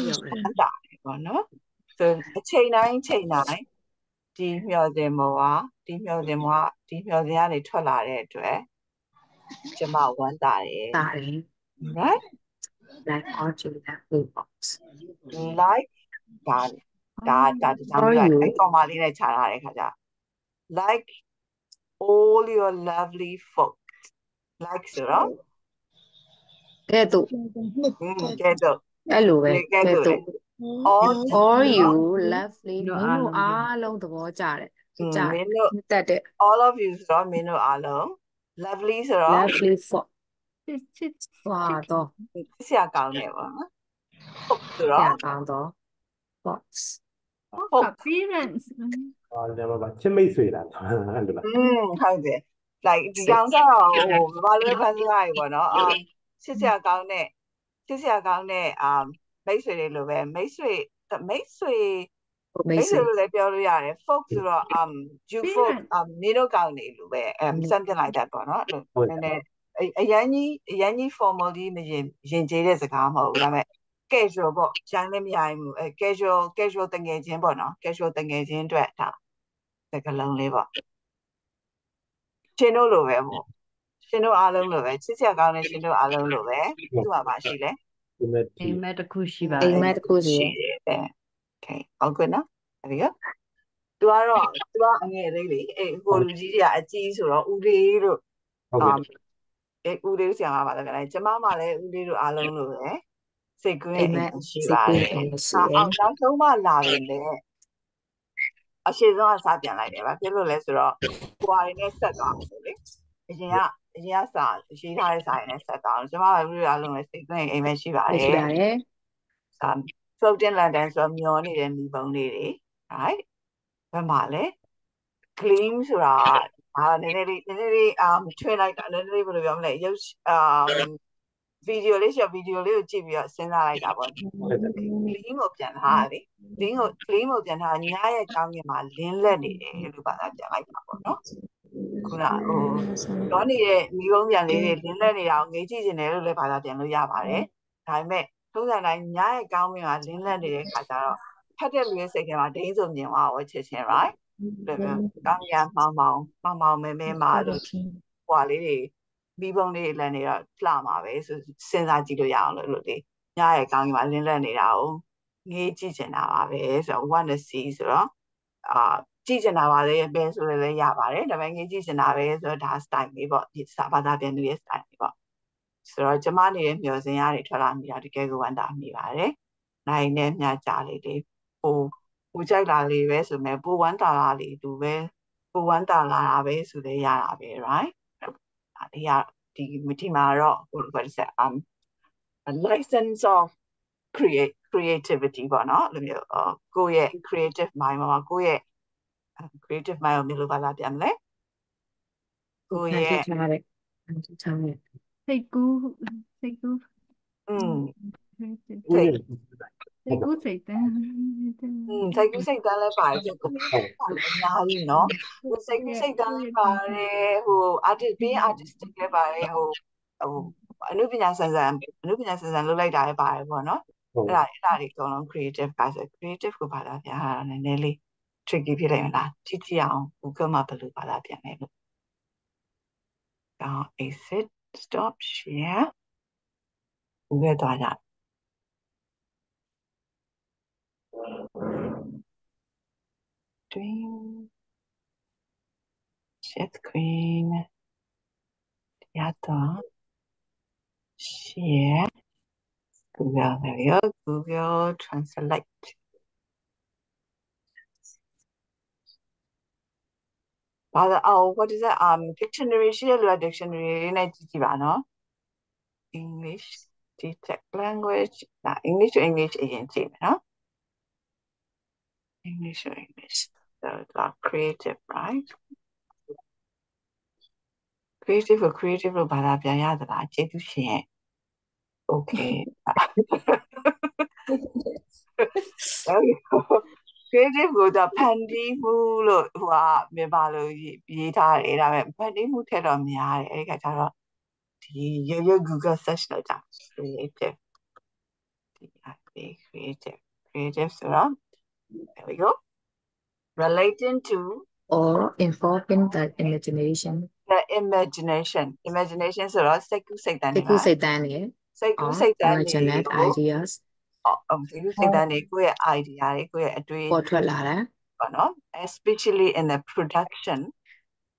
ပြောတယ်အတားတယ်ပေါ့နော်ဆိုအချိန်တိုင်းချိန်တိုင်း ဒီမျှော်စင်ဘဝဒီမျှော်စင်ဘဝဒီမျှော်စင်ကနေထွက်လာတဲ့အတွက်ကျမဝမ်းသာတယ်တာတယ် right like all to that blue box like ဒါဒါဒါဒီကြောင့် Are အဲ့ you? အဲ့ကောင်မလေးနဲ့ခြားထားတဲ့ခါကျ like all your lovely folk like ဆိုတော့ကဲတော့နှစ်อืมကဲကဲတော့အဲ့လိုပဲကဲကဲတော့တော့ all all you lovely မင်းတို့အားလုံးသဘောကျတယ်ကျတယ်တက်တယ် all of you ဆိုတော့မင်းတို့အားလုံး lovely ဆိုတော့ lovely for ချစ်ပါတော့ဆရာကောင်းတယ်ပေါ့နော်ဆိုတော့ဆရာကောင်းတော့ box appearance အော်ဒါပါချစ်မိတ်ဆွေလားအဲ့လိုလားอืมဟုတ်တယ် like ဒီကောင်ကတော့ဟိုဘာလို့လဲဖန်ဆရာကြီးပေါ့နော်အာချစ်ဆရာကောင်းတဲ့ချစ်ဆရာကောင်းတဲ့အာ မိတ်ဆွေတွေလိုပဲမိတ်ဆွေမိတ်ဆွေမိမိတ်တ်ဆွေဆွေလို့လည်းပြောလို့ရတယ် folk ဆိုတော့ um you folk um နေတော့ကောင်းနေလို့ပဲ um something like that ပေါ့နော်အဲ့လိုဟုတ်နည်းနည်းအအရန်ကြီးအရန်ကြီး formal ကြီးမရင်ရင်ကျေးတဲ့စကားမဟုတ်ဘူးဒါပေမဲ့ casual ပေါ့ရန်လည်းမရဘူးအဲ casual casual တငယ်ချင်းပေါ့နော် casual တငယ်ချင်းအတွက်ဒါစကားလုံးလေးပေါ့ရှင်တို့လိုပဲပေါ့ရှင်တို့အားလုံးလိုပဲချစ်စရာကောင်းတဲ့ရှင်တို့အားလုံးလိုပဲသူ့မှာပါရှိလဲ ဒီမဲ့အိမ်မက်တစ်ခုရှိပါအိတမ်ယ်မက်တစ်ခုစီရှိတယ်အဲ okay all good နော်အဲ့ဒီကသူကတော့သူကအငယ်လေးလေအေးကိုလူကြီးတွေကအကြီးဆိုတော့ဦးလေးတို့ဟုတ်ကဲ့အေးဦးလေးဆရာမပါလည်းလည်းကျမမှလည်းဦးလေးတို့အားလုံးလိုပဲစိတ်ကူးအိရဲ့မ်မအိက်မ်ရှိစိတ်ပါတကူးယ်အိမ်မရှိအာရအောင်နောက်ဆုံးမှလာရင်လည်းအရှိဆုံးကစပြန်လိုက်တယ်ဗျဖြစ်လို့လဲဆိုတော့ကိုယ်ရင်းနဲ့ဆက်သွားလို့လေအရင်က အရင်ကစာရေးထားတဲ့စာရင်းနဲ့ဆက်သွားလို့ကျမကဦးလေးအားလုံးလည်းစိတ်ကူးရဲ့အိမ်မရှိပါတမရှိယ်ပါတယ်စာ floating london ဆိုတော့မျောနေတဲ့မိဘုံလေးတွေ right ဘယ်မှာလဲ gleam ဆိုတာအာနည်းနည်းလေးနည်းနည်းလေး um ထွင်လိုက်တာနည်းနည်းလေးဘယ်လိုပြောမလဲရုပ် um ဗီဒီယိုလေးရှော့ဗီဒီယိုလေးကိုကြည့်ပြီးတော့စဉ်းစားလိုက်တာပေါ့ gleam ကိုပြန်ထားတယ် gleam ကို gleam ကိုပြန်ထားညရဲ့ကောင်းကင်မှာလင်းလက်နေတယ်လို့ပါတာပြန်လိုက်တာပေါ့နော် ခုနဟိုတော့နေတဲ့မိဘုံပြန်လေးတွေလင်းလက်နေတာကိုငေးကြည့်နေတယ်လို့လည်းပါတာပြန်လို့ရပါတယ်ဒါပေမဲ့ထုံးစံတိုင်းညရဲ့ကောင်းကင်မှာလင်းလက်နေတဲ့ခါကျတော့ဖတ်တဲ့လူရဲ့စိတ်ထဲမှာဒိန်းဆိုမြင်သွားတော့ချစ်ချင်း right ဒါပေမဲ့ကောင်းကင်မောင်မောင်မောင်မောင်မဲမဲမာလို့ဟွာလေးတွေမိဘုံလေးတွေလည်းနေတော့လှမှာပဲဆိုစဉ်းစားကြည့်လို့ရအောင်လို့လို့လေညရဲ့ကောင်းကင်မှာလင်းလက်နေတာကိုငေးကြည့်ချင်တာပါပဲဆိုတော့ want to see ဆိုတော့အာ ကြည့်ချင်တာပါလေပဲဆိုလည်းလည်းရပါတယ်ဒါပေမဲ့ငေးကြည့်ချင်တာပဲဆိုတော့ဒါ style လေးပေါ့ဒီစာဘာသာပြန်လူရဲ့ style လေးပေါ့ဆိုတော့ကျမနေတဲ့မျောစင်ရတွေထွက်လာမိတာတကယ်ကိုဝမ်းသာမိပါတယ်နိုင်နဲ့မြကြလေးလေးဟိုပူကြိုက်လာလေးပဲဆိုမဲ့ပူဝမ်းတာလာလေးသူပဲပူဝမ်းတာလာတာပဲဆိုလည်းရတာပဲ right ဒါလေးရဒီဒီမှာတော့ဟိုဘာလဲဆက် um a license of create creativity ပေါ့နော်အဲ့လိုမျိုးအော်ကိုယ့်ရဲ့ creative mind မှာကိုယ့်ရဲ့ creative mind ကိုမျိုးလိုပါလာပြန်မလဲကိုယ့် ဖန် ရဲ့ တီးထားတဲ့ဖန်တီးထားတဲ့ စိတ်ကူးစိတ်ကူး อืม စိတ် ဦးလေး စိတ်ကူးစိတ်တန်း อืมစိတ်ကူးစိတ်တန်းလဲပါတယ်ဆိုကိုယ်ကအများကြီးเนาะဟိုစိတ်ကူးစိတ်တန်းလဲပါတယ်ဟို artist being artistic လဲပါတယ်ဟိုဟိုအနုပညာဆန်ဆန်အနုပညာဆန်ဆန်လုပ်လိုက်တာလဲပါတယ်ပေါ့เนาะ ဟုတ် အဲ့ဒါအဲ့ဒါတွေအကုန်လုံး creative ကဆို creative ကိုဘာသာပြန်ရတာနည်းနည်းလေး tricky ဖြစ်လိုက်မလားကြည့်ကြည့်အောင် Google မှာဘယ်လိုဘာသာပြန်လဲလို့ကောင်း exit stop share Google သွားကြ Dream share screen ရတော့ share Google there we go Google Translate ဘာသာအော် what is that um dictionary ရှိရလို့ dictionary လေးနဲ့ကြည့်ကြည့်ပါနော် English detect language ဒါ English to English အရင်ကြည့်မယ်နော် English to English so it's about creative right creative ကို creative လို့ဘာသာပြန်ရသလားကျေးဇူးရှင် okay (laughs) (laughs) There we go. creative ကိုတော့ဖန်တီးမှုလို့ဟိုဟာမြန်မာလိုရေးရေးထားတယ်ဒါပေမဲ့ဖန်တီးမှုထက်တော့များတယ်အဲဒီခါကျတော့ဒီရိုးရိုး Google search လုပ်ကြ creative ဒီ creative creative ဆိုတော့ there we go relating to or involving the imagination the imagination imagination ဆိုတော့စိတ်ကူးစိတ်တမ်း စိ တွေ တ်ကူး ပါ စိတ်တန်းတွေ စိတ်ကူး or စိတ်တမ်းတွေ imagined ကို ideas အော် စိတ်ကူးစိတ်တမ်းတွေကိုယ့်ရဲ့ idea တွေကိုယ့်ရဲ့အတွေ့အပေါ်ထွက်လာတာပေါ့နော် especially in the production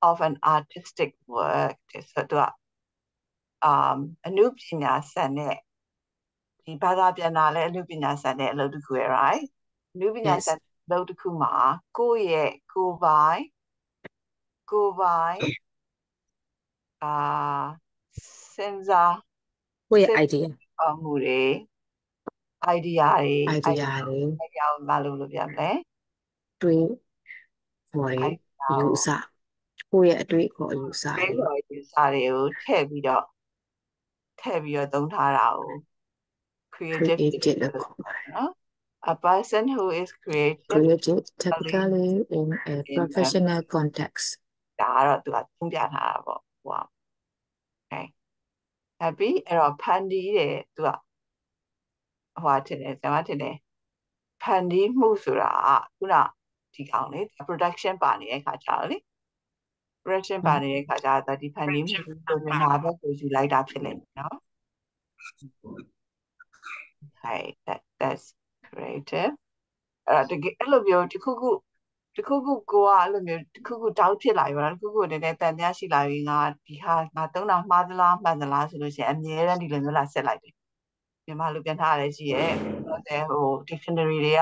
of an artistic work ဆိုတော့ um အနုပညာဆန်တဲ့ဒီဘာသာပြန်တာလည်းအနုပညာဆန်တဲ့အလုပ်တစ်ခုရ right အနုပညာ Yes. ဆန်တဲ့အလုပ်တစ်ခုမှာကိုယ့်ရဲ့ကိုယ်ပိုင်ကိုယ်ပိုင်အာစဉ်းစားကိုယ့်ရဲ့စိတ် idea အမှုတွေ idea တွေ idea တွေ idea ကိုမလုပ်လို့ပြန်မလဲတွေးခေါ်တွေ idea အယူအဆကိုယ့်ရဲ့အတွေ့အခေါ်အယူအဆကိုတွေဘယ်လိုယူဆတွေကိုထည့်ပြီးတော့ထည့်ပြီးတော့သုံးထားတာကို creative creative လို့လို့ခေါ်ပါတယ်နော် a person who is creative creative typically in a professional context ဒါကတော့သူကသုံးပြထားတာပေါ့ဟိုက okay happy အဲ့တော့ဖန်တီးတယ်သူက ဟိုကထင်တယ်ဇမထင်တယ်ဖန်တီးမှုဆိုတာကခုနဒီကောင်လေ production ပါနေတဲ့ခါကျတော့လေ production ပါနေတဲ့ခါကျတော့ဒီဖန်တီးမှုကိုမြန်မာဘက်ကိုယူလိုက်တာဖြစ်လိမ့်မယ်နော် okay that that's creative အဲ့တော့တကယ်အဲ့လိုမျိုးတစ်ခုခုတစ်ခုခုကိုကအဲ့လိုမျိုးတစ်ခုခုတောက်ဖြစ်လာပြီပေါ့နော်တစ်ခုခုနည်းနည်းတန်တရားရှိလာပြီငါဒီဟာငါသုံးတာမှားသလားမှန်သလားဆိုလို့ရှိရင်အမြဲတမ်းဒီလိုမျိုးလာဆက်လိုက်တယ် မြန်မာလိုပြန်ထားရတယ်ရှိရဲ့ဟုတ်တယ်ဟို dictionary တွေက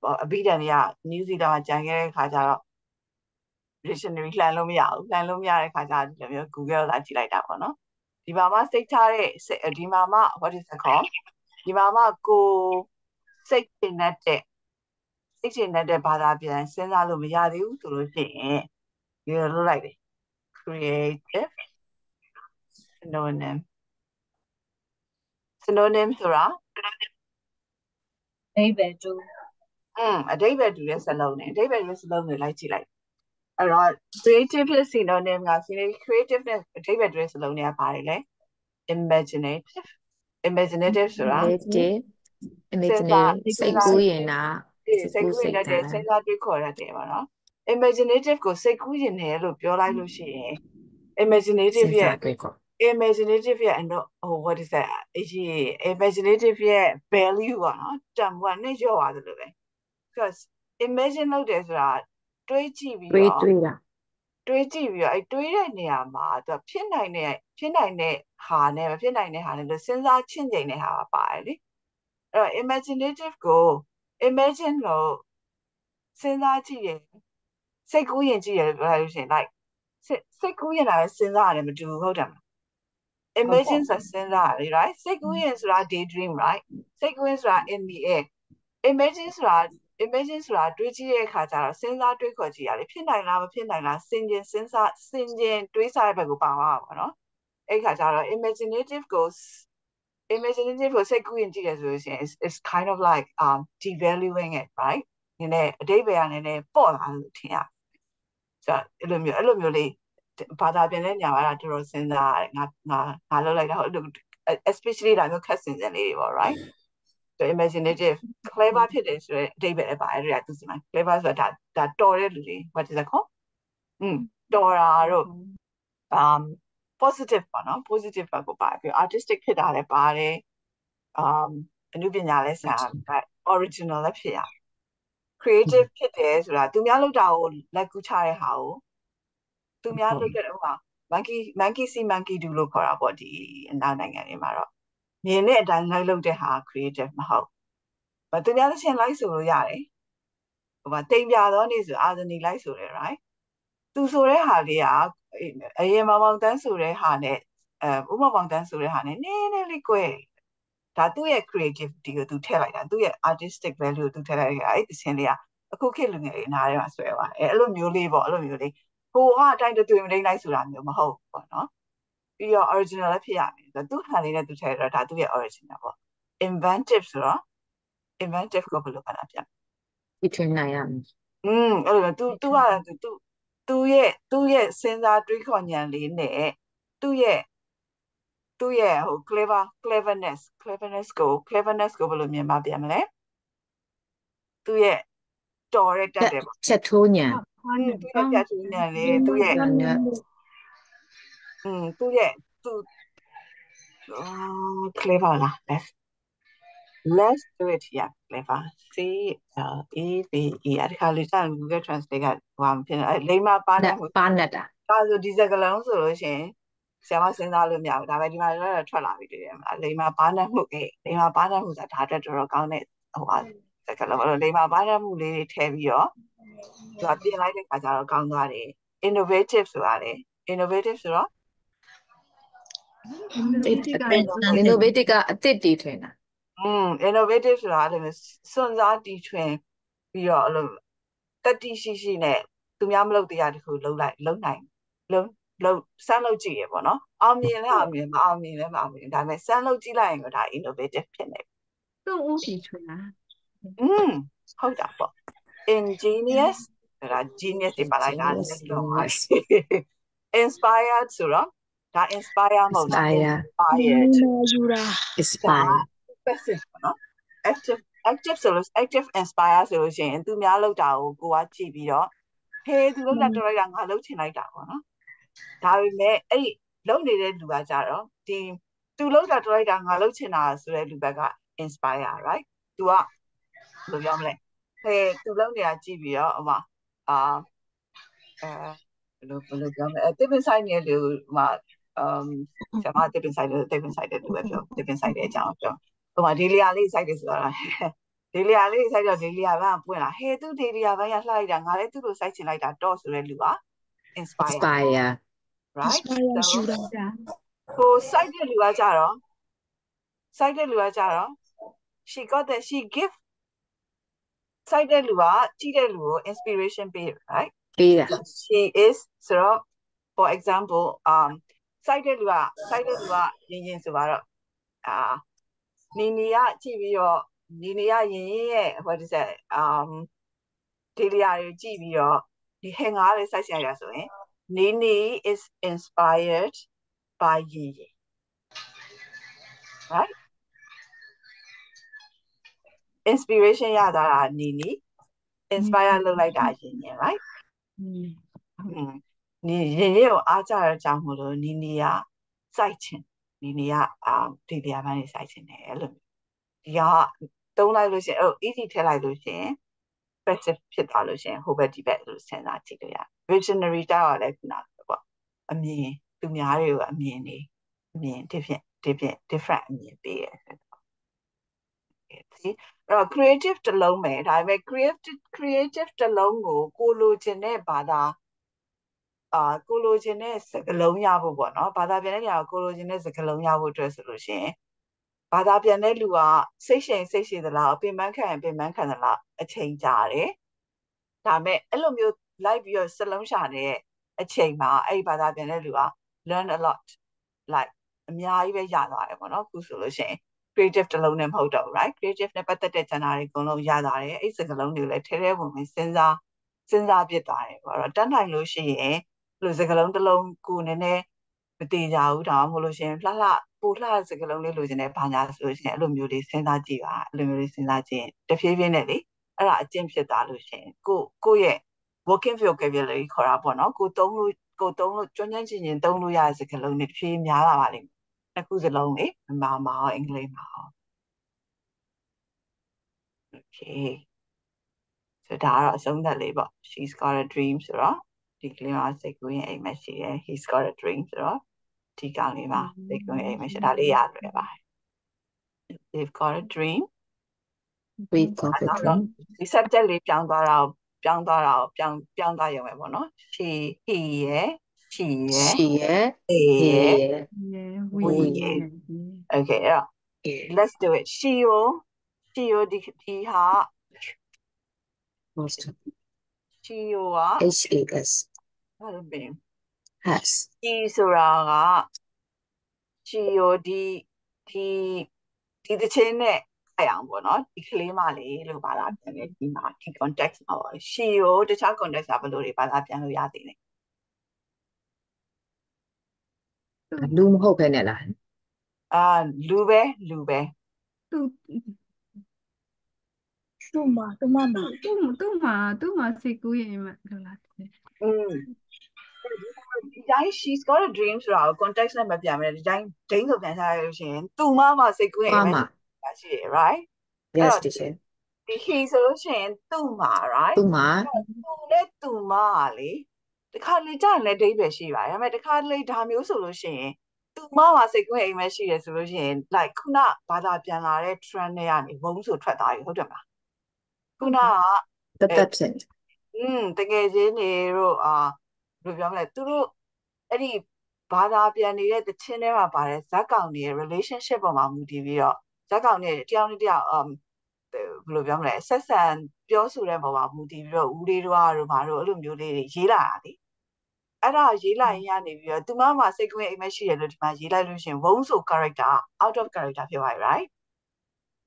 ဟိုအဘိဓာန်တွေက New Zealand မှာကြံခဲ့တဲ့ခါကျတော့ dictionary လှန်လို့မရဘူးလှန်လို့မရတဲ့ခါကျတော့ဒီလိုမျိုး Google လာကြည့်လိုက်တာပေါ့နော်ဒီမှာမှစိတ်ထားတဲ့စိတ်ဒီမှာမှ what is it called ဒီမှာမှကိုစိတ်ကျင်တတ်တဲ့စိတ်ကျင်တတ်တဲ့ဘာသာပြန်စဉ်းစားလို့မရသေးဘူးဆိုလို့ရှိရင်ဒီလိုလုပ်လိုက်တယ် creative synonym synonym ဆိုတာအိဗယ်တူอืมအဓိပ္ပာယ်တူတဲ့စလုံးနဲ့အဓိပ္ပာယ်တူတဲ့စလုံးတွေလိုက်ကြည့်လိုက်အဲ့တော့ creative ဖြစ် synonym က creative နဲ့အဓိပ္ပာယ်တူတဲ့စလုံးတွေကဘာတွေလဲ imaginative imaginative ဆိုတာ creative စဉ်းစား imaginary စိတ်ကူးရင်တာဒီစိတ်ကူးရင်တတ်တယ်စဉ်းစားတွေးခေါ်တတ်တယ်ပေါ့နော် imaginative ကိုစိတ်ကူးရင်တယ်လို့ပြောလိုက်လို့ရှိရင် imaginative ရဲ့တွေ့ခေါ် imaginative ရဲ့အတော့ဟို what is that အရေး imaginative ရဲ့ value ပေါ့နော်တန်ဖိုးကနဲ့ရော့သွားသလိုပဲ because imagine လုပ်တယ်ဆိုတာတွေးကြည့်ပြီးတွေးတော့တွေးတာတွေးကြည့်ပြီးတော့အဲတွေးတဲ့နေရာမှာသူကဖြစ်နိုင်တဲ့ဖြစ်နိုင်တဲ့ဟာနဲ့မဖြစ်နိုင်တဲ့ဟာနဲ့လို့စဉ်းစားချင့်ချိန်တဲ့ဟာပါပါတယ်လေအဲ့တော့ imaginative ကို imagine လို့စဉ်းစားကြည့်ရင်စိတ်ကူးရင်ကြည့်ရပြောလို့ရှိရင် like စိတ်စိတ်ကူးရင်လည်းစဉ်းစားရတယ်မတူဘူးဟုတ်တယ်မလား imagine ဆိုစဉ်းစားရတယ် right စိတ်ကူးရင်ဆိုတာ daydream right စိတ်ကူးရင်ဆိုတာ in the air imagine ဆိုတာ imagine ဆိုတာတွေးကြည့်တဲ့အခါကျတော့စဉ်းစားတွေးခေါ်ကြည့်ရတယ်ဖြစ်နိုင်လားမဖြစ်နိုင်လားစင်ကျင်စဉ်းစားစင်ကျင်တွေးစားတဲ့ဘက်ကိုပါသွားတာပေါ့နော်အဲ့ခါကျတော့ imaginative ကို imaginative ကိုစိတ်ကူးရင်ကြည့်ရဆိုလို့ရှိရင် it's, it's kind of like um devaluing it right နည်းနည်းအတိတ်ဘယ်ကနည်းနည်းပေါ့လာလို့ထင်ရတယ်ဆိုတော့အဲ့လိုမျိုးအဲ့လိုမျိုးလေး ဘာသာပြန်တဲ့ညာမှာတော့တော်တော်စဉ်းစားရတယ်ငါငါငါလုပ်လိုက်တာဟုတ်လို့ especially ဒါမျိုးခက်စင်စင်လေးတွေပေါ့ right so imaginative clever ဖြစ်တယ်ဆိုတော့အတိတ်ပဲလည်းပါတယ်အဲ့ဒါသူစီမ clever ဆိုတာဒါဒါတော်တဲ့လူတွေ what is it called อืมတော်တာတို့ um positive ပေါ့နော် positive ဘက်ကိုပါတယ်ပြီး artistic ဖြစ်တာလည်းပါတယ် um အနုပညာလည်းဆရာ original လည်းဖြစ်ရ creative ဖြစ်တယ်ဆိုတာသူများလုပ်တာကိုလက်ကူးချတဲ့ဟာကို သူများလုပ်တဲ့ဥပမာ monkey monkey see monkey do လို့ခေါ်တာပေါ့ဒီအနောက်နိုင်ငံတွေမှာတော့မြင်တဲ့အတိုင်းလိုက်လုပ်တဲ့ဟာ creative မဟုတ်။ဘာသူများတစ်ချင်းလိုက်ဆိုလို့ရတယ်။ဟိုမှာတိမ်ပြသောနေ့ဆိုအာဇနီလိုက်ဆိုတယ် right ။သူဆိုတဲ့ဟာလေးကအရင်မောင်မောင်တန်းဆိုတဲ့ဟာနဲ့အဲဥပမာမောင်တန်းဆိုတဲ့ဟာနဲ့နည်းနည်းလေးကွဲဒါသူ့ရဲ့ creativity ကိုသူထည့်လိုက်တာသူ့ရဲ့ artistic value ကိုသူထည့်လိုက်တာအဲ့ဒီချင်းလေးကအခုခေတ်လူငယ်တွေနားထဲမှာဆွဲသွားတယ်အဲ့လိုမျိုးလေးပေါ့အဲ့လိုမျိုးလေး ကိုကအတိုင်းတူတူမလိမ့်လိုက်ဆိုတာမျိုးမဟုတ်ပေါ့နော်ပြီးတော့ original လည်းဖြစ်ရမယ်ဆိုတော့သူ့ဟန်လေးနဲ့သူထည့်တော့ဒါသူ့ရဲ့ original ပေါ့ inventive ဆိုတော့ inventive ကိုဘယ်လိုပါလဲပြန်ဒီထွင်နိုင်ရမယ်อืมအဲ့လိုသူသူကသူသူရဲ့သူရဲ့စဉ်းစားတွေးခေါ်ဉာဏ်လေးနဲ့သူ့ရဲ့သူ့ရဲ့ဟို clever cleverness cleverness ကို cleverness ကိုဘယ်လိုမြင်ပါပြန်မလဲသူ့ရဲ့တော်ရတတ်တယ်ပေါ့ချက်ထိုးဉာဏ်သူ့ရဲ့ပြတ်သူညံလေသူ့ရဲ့ညာနဲ့อืมသူ့ရဲ့သူအာ clever လား let's let's do it yeah clever C L E V E အဲ့ဒီခါလေးစမ်း Google Translate ကဟိုမှာဖြစ်နေအဲ့လိမ္မာပါနေမှုပါနဲ့တာဒါဆိုဒီစကားလုံးဆိုလို့ရှိရင်ဆရာမစဉ်းစားလို့မရဘူးဒါပေမဲ့ဒီမှာတော့ထွက်လာပြီတွေ့ရမလားလိမ္မာပါနေမှုအေးလိမ္မာပါနေမှုဆိုတာဒါအတွက်တော်တော်ကောင်းတဲ့ဟိုဟာစကားလုံးအဲ့တော့လိမ္မာပါနေမှုလေးတွေထည့်ပြီးတော့ သူကပြင်လိုက်တဲ့ခါကျတော့ကောင်းသွားတယ် innovative ဆိုတာလေ innovative ဆိုတော့ innovative က innovative ကအသစ်တည်ထွင်တာ อืม innovative ဆိုတာအဲ့လိုမျိုးစွန့်စားတီထွင်ပြီးတော့အဲ့လိုတတိရှိရှိနဲ့သူများမလုပ်တရားတခုလုံးလိုက်လုံးနိုင်လုံးလုံးစမ်းလုပ်ကြည့်ရပေါ့နော်အောင်မြင်လဲအောင်မြင်မအောင်မြင်လဲမအောင်မြင်ဒါပေမဲ့စမ်းလုပ်ကြည့်လိုက်ရင်တော့ဒါ innovative ဖြစ်နေ သူ့ဦးတီထွင်တာ อืมဟုတ်တာပေါ့ ingenious ဆိုတာ genius တွေပါလိုက်တာလည်းတော့ပါ inspired ဆိုတော့ဒါ inspire မဟုတ်လား inspire inspired ယူတာ inspire passive ပေါ့နော် active active ဆိုလို့ active inspire ဆိုလို့ရှိရင်သူများလောက်တာကိုကိုကကြည့်ပြီးတော့ဟေးသူလောက်တာတော်လိုက်တာငါလောက်ချင်လိုက်တာပေါ့နော်ဒါပေမဲ့အဲ့ဒီလုံနေတဲ့လူကကြတော့ဒီသူလောက်တာတော်လိုက်တာငါလောက်ချင်တာဆိုတဲ့လူဘက်က inspire right သူကဘယ်လိုပြောမလဲ ဟေးသူလောက်နေတာကြည့်ပြီးတော့ဟိုမှာအာအဲဘယ်လိုဘယ်လိုပြောမလဲအတစ်ပင်ဆိုင်နေလူဟိုမှာ um ဆရာမတစ်ပင်ဆိုင်တယ်တစ်ပင်ဆိုင်တယ်သူပဲပြောတစ်ပင်ဆိုင်တဲ့အကြောင်းပြောဟိုမှာဒေလီယာလေးစိုက်တယ်ဆိုတာဒေလီယာလေးစိုက်တော့ဒေလီယာဘန်းကပွင့်လာဟဲသူဒေလီယာဘန်းရလှလိုက်တာငါလည်းသူ့လိုစိုက်ချင်လိုက်တာတော့ဆိုတဲ့လူက inspire inspire right inspire ယူ so တာဒါကိုစိုက်တဲ့လူကကြတော့စိုက်တဲ့လူကကြတော့ she got that she give စိုက်တဲ့လူကကြည့်တဲ့လူကို inspiration ပေး right ပေးတာ she is ဆိုတော့ for example um စိုက်တဲ့လူကစိုက်တဲ့လူကရင်ရင်ဆိုပါတော့အာနီနီကကြည့်ပြီးတော့နီနီကရင်ရင်ရဲ့ what is that um ဒေလီယာကိုကြည့်ပြီးတော့ဒီဟင်္ဂါလေးစိုက်ဆိုင်ရဆိုရင် Nini is inspired by Yi right inspiration ရတာနီနီ inspire လုပ်လိုက်တာရင်ရင် right နီရင်ရင်ကိုအားကြရကြောင်းမလို့နီနီကစိုက်ချင်နီနီကအာဒီတရားပိုင်းတွေစိုက်ချင်တယ်အဲ့လိုဒီကတုံးလိုက်လို့ရှင်အဲ့ easy ထည့်လိုက်လို့ရှင် perspective ဖြစ်သွားလို့ရှင်ဟိုဘက်ဒီဘက်လို့စဉ်းစားကြည့်လို့ရ visionary တောက်ရလဲခုနကပေါ့အမြင်သူများတွေကိုအမြင်နေအမြင်ဒီဖြင့်ဒီဖြင့် different အမြင်ပေးရ ဆိုတော့ဒီအဲ့တော့ creative တစ်လုံးပဲဒါပေမဲ့ creative creative တစ်လုံးကိုကိုလိုချင်တဲ့ဘာသာအာကိုလိုချင်တဲ့စကားလုံးရဖို့ပေါ့နော်ဘာသာပြန်တဲ့နေရာကိုကိုလိုချင်တဲ့စကားလုံးရဖို့အတွက်ဆိုလို့ရှိရင်ဘာသာပြန်တဲ့လူကစိတ်ရှိန်စိတ်ရှိသလားအပင်ပန်းခံရင်ပင်ပန်းခံသလားအချိန်ကြာတယ်ဒါပေမဲ့အဲ့လိုမျိုးလိုက်ပြီးတော့စလုံးရှာနေတဲ့အချိန်မှာအဲ့ဒီဘာသာပြန်တဲ့လူက learn a lot like အများကြီးပဲရသွားတယ်ပေါ့နော်အခုဆိုလို့ရှိရင် creative တစ်လုံးနဲ့မဟုတ်တော့ဘူး right creative နဲ့ပတ်သက်တဲ့ channel တွေအကုန်လုံးရသွားတယ်အဲ့စကားလုံးတွေကိုလည်းထဲထဲဝင်ဝင်စဉ်းစားစဉ်းစားပြစ်သွားတယ်ပေါ့အဲ့တော့တတ်နိုင်လို့ရှိရင်ဘယ်လိုစကားလုံးတစ်လုံးကိုနည်းနည်းမသေးကြဘူးဒါမှမဟုတ်လို့ရှိရင်လှလှပိုလှတဲ့စကားလုံးလေးလိုချင်တဲ့ဘာညာဆိုလို့ရှိရင်အဲ့လိုမျိုးလေးစဉ်းစားကြည့်ပါအဲ့လိုမျိုးလေးစဉ်းစားကြည့်ရင်တဖြည်းဖြည်းနဲ့လေအဲ့ဒါအကျင့်ဖြစ်သွားလို့ရှိရင်ကိုကိုယ့်ရဲ့ working vocabulary ခေါ်တာပေါ့နော်ကိုသုံးလို့ကိုသုံးလို့ကျွမ်းကျွမ်းကျင်ကျင်သုံးလို့ရတဲ့စကားလုံးတွေတဖြည်းဖြည်းများလာပါလိမ့်မယ် နှစ်ခုစလုံးလေမြန်မာမှာရောအင်္ဂလိပ်မှာရော okay ဆိုဒါကတော့အဆုံးသတ်လေးပေါ့ she's got a dream ဆိုတော့ဒီကလေးမှာစိတ်ကူးရင်အိမ်မရှိတယ် he's got a dream ဆိုတော့ဒီကောင်လေးမှာစိတ်ကူးရင်အိမ်မရှိဒါလေးရလွယ်ပါတယ် they've got a dream we got the dream ဒီ subject လေးပြောင်းသွားတာကိုပြောင်းသွားတာကိုပြောင်းပြောင်းသွားရုံပဲပေါ့နော် she he ရယ် she ရယ် she ရဲ့ they he ရယ်ရဲ့ yeah we we yeah. yeah okay အဲ့တော့ let's do it she ကို she ကိုဒီဒီဟာ most she ကိုက h a s ဘာလို့ပြင် has she ဆိုတာက she ကိုဒီဒီဒီတစ်ချင်းနဲ့ခိုင်အောင်ပေါ့နော်ဒီကလေးမလေးလို့ပါလာပြန်တယ်ဒီမှာဒီ context မှာပေါ့ she ကိုတခြား context ကဘယ်လိုတွေပါလာပြန်လို့ရသေးလဲ လူမဟုတ်ပဲနဲ့လားအာလူပဲလူပဲသူသူ့မှာသူ့မှာမှာသူ့သူ့မှာသူ့မှာစိတ်ကူးရင်မှလို့လားတဲ့อืมဒီတိုင်း she's got a dream ဆိုတာကို context နဲ့မပြန်မယ်ဒီတိုင်းဒိန်းဆိုပြန်ချလိုက်လို့ရှိရင်သူ့မမစိတ်ကူးရင်မအိမ်မမက်ပါရှိတယ် right yes အဲ့တော့ teacher ဒီ he ဆိုလို့ရှိရင်သူ့မ right သူ့မှာသူနဲ့သူမကလေ တခါလေကြာရင်လည်းဒိတ်ပဲရှိပါတယ်ဒါပေမဲ့တခါလေဒါမျိုးဆိုလို့ရှိရင်သူမမှာစိတ်ကူးအိမ်မဲ့ရှိရဆိုလို့ရှိရင် like ခုနဘာသာပြန်လာတဲ့ trend တွေကနေဘုံဆိုထွက်သွားပြီဟုတ်တယ်မလားခုနကတသက်ဖြစ်နေอืมတကယ်ချင်းတွေတို့အာဘယ်လိုပြောမလဲသူတို့အဲ့ဒီဘာသာပြန်နေတဲ့တခြင်းထဲမှာပါတယ်ဇက်ကောင်တွေရဲ့ relationship ပေါ်မှာမူတည်ပြီးတော့ဇက်ကောင်တွေတယောက်နဲ့တယောက် um ဘယ်လိုပြောမလဲဆက်ဆံပြောဆိုတဲ့ပုံမှာမူတည်ပြီးတော့ဦးလေးတို့အားတို့ဘာတို့အဲ့လိုမျိုးလေးတွေရေးလာတာလေ အဲ့ဒါရေးလိုက်ရင်ရနေပြီးတော့သူမမှာစိတ်ကွင်းအိမ်မက်ရှိတယ်လို့ဒီမှာရေးလိုက်လို့ရှရင်ဝုန်းဆို character out of character ဖြစ်သွားပြီ right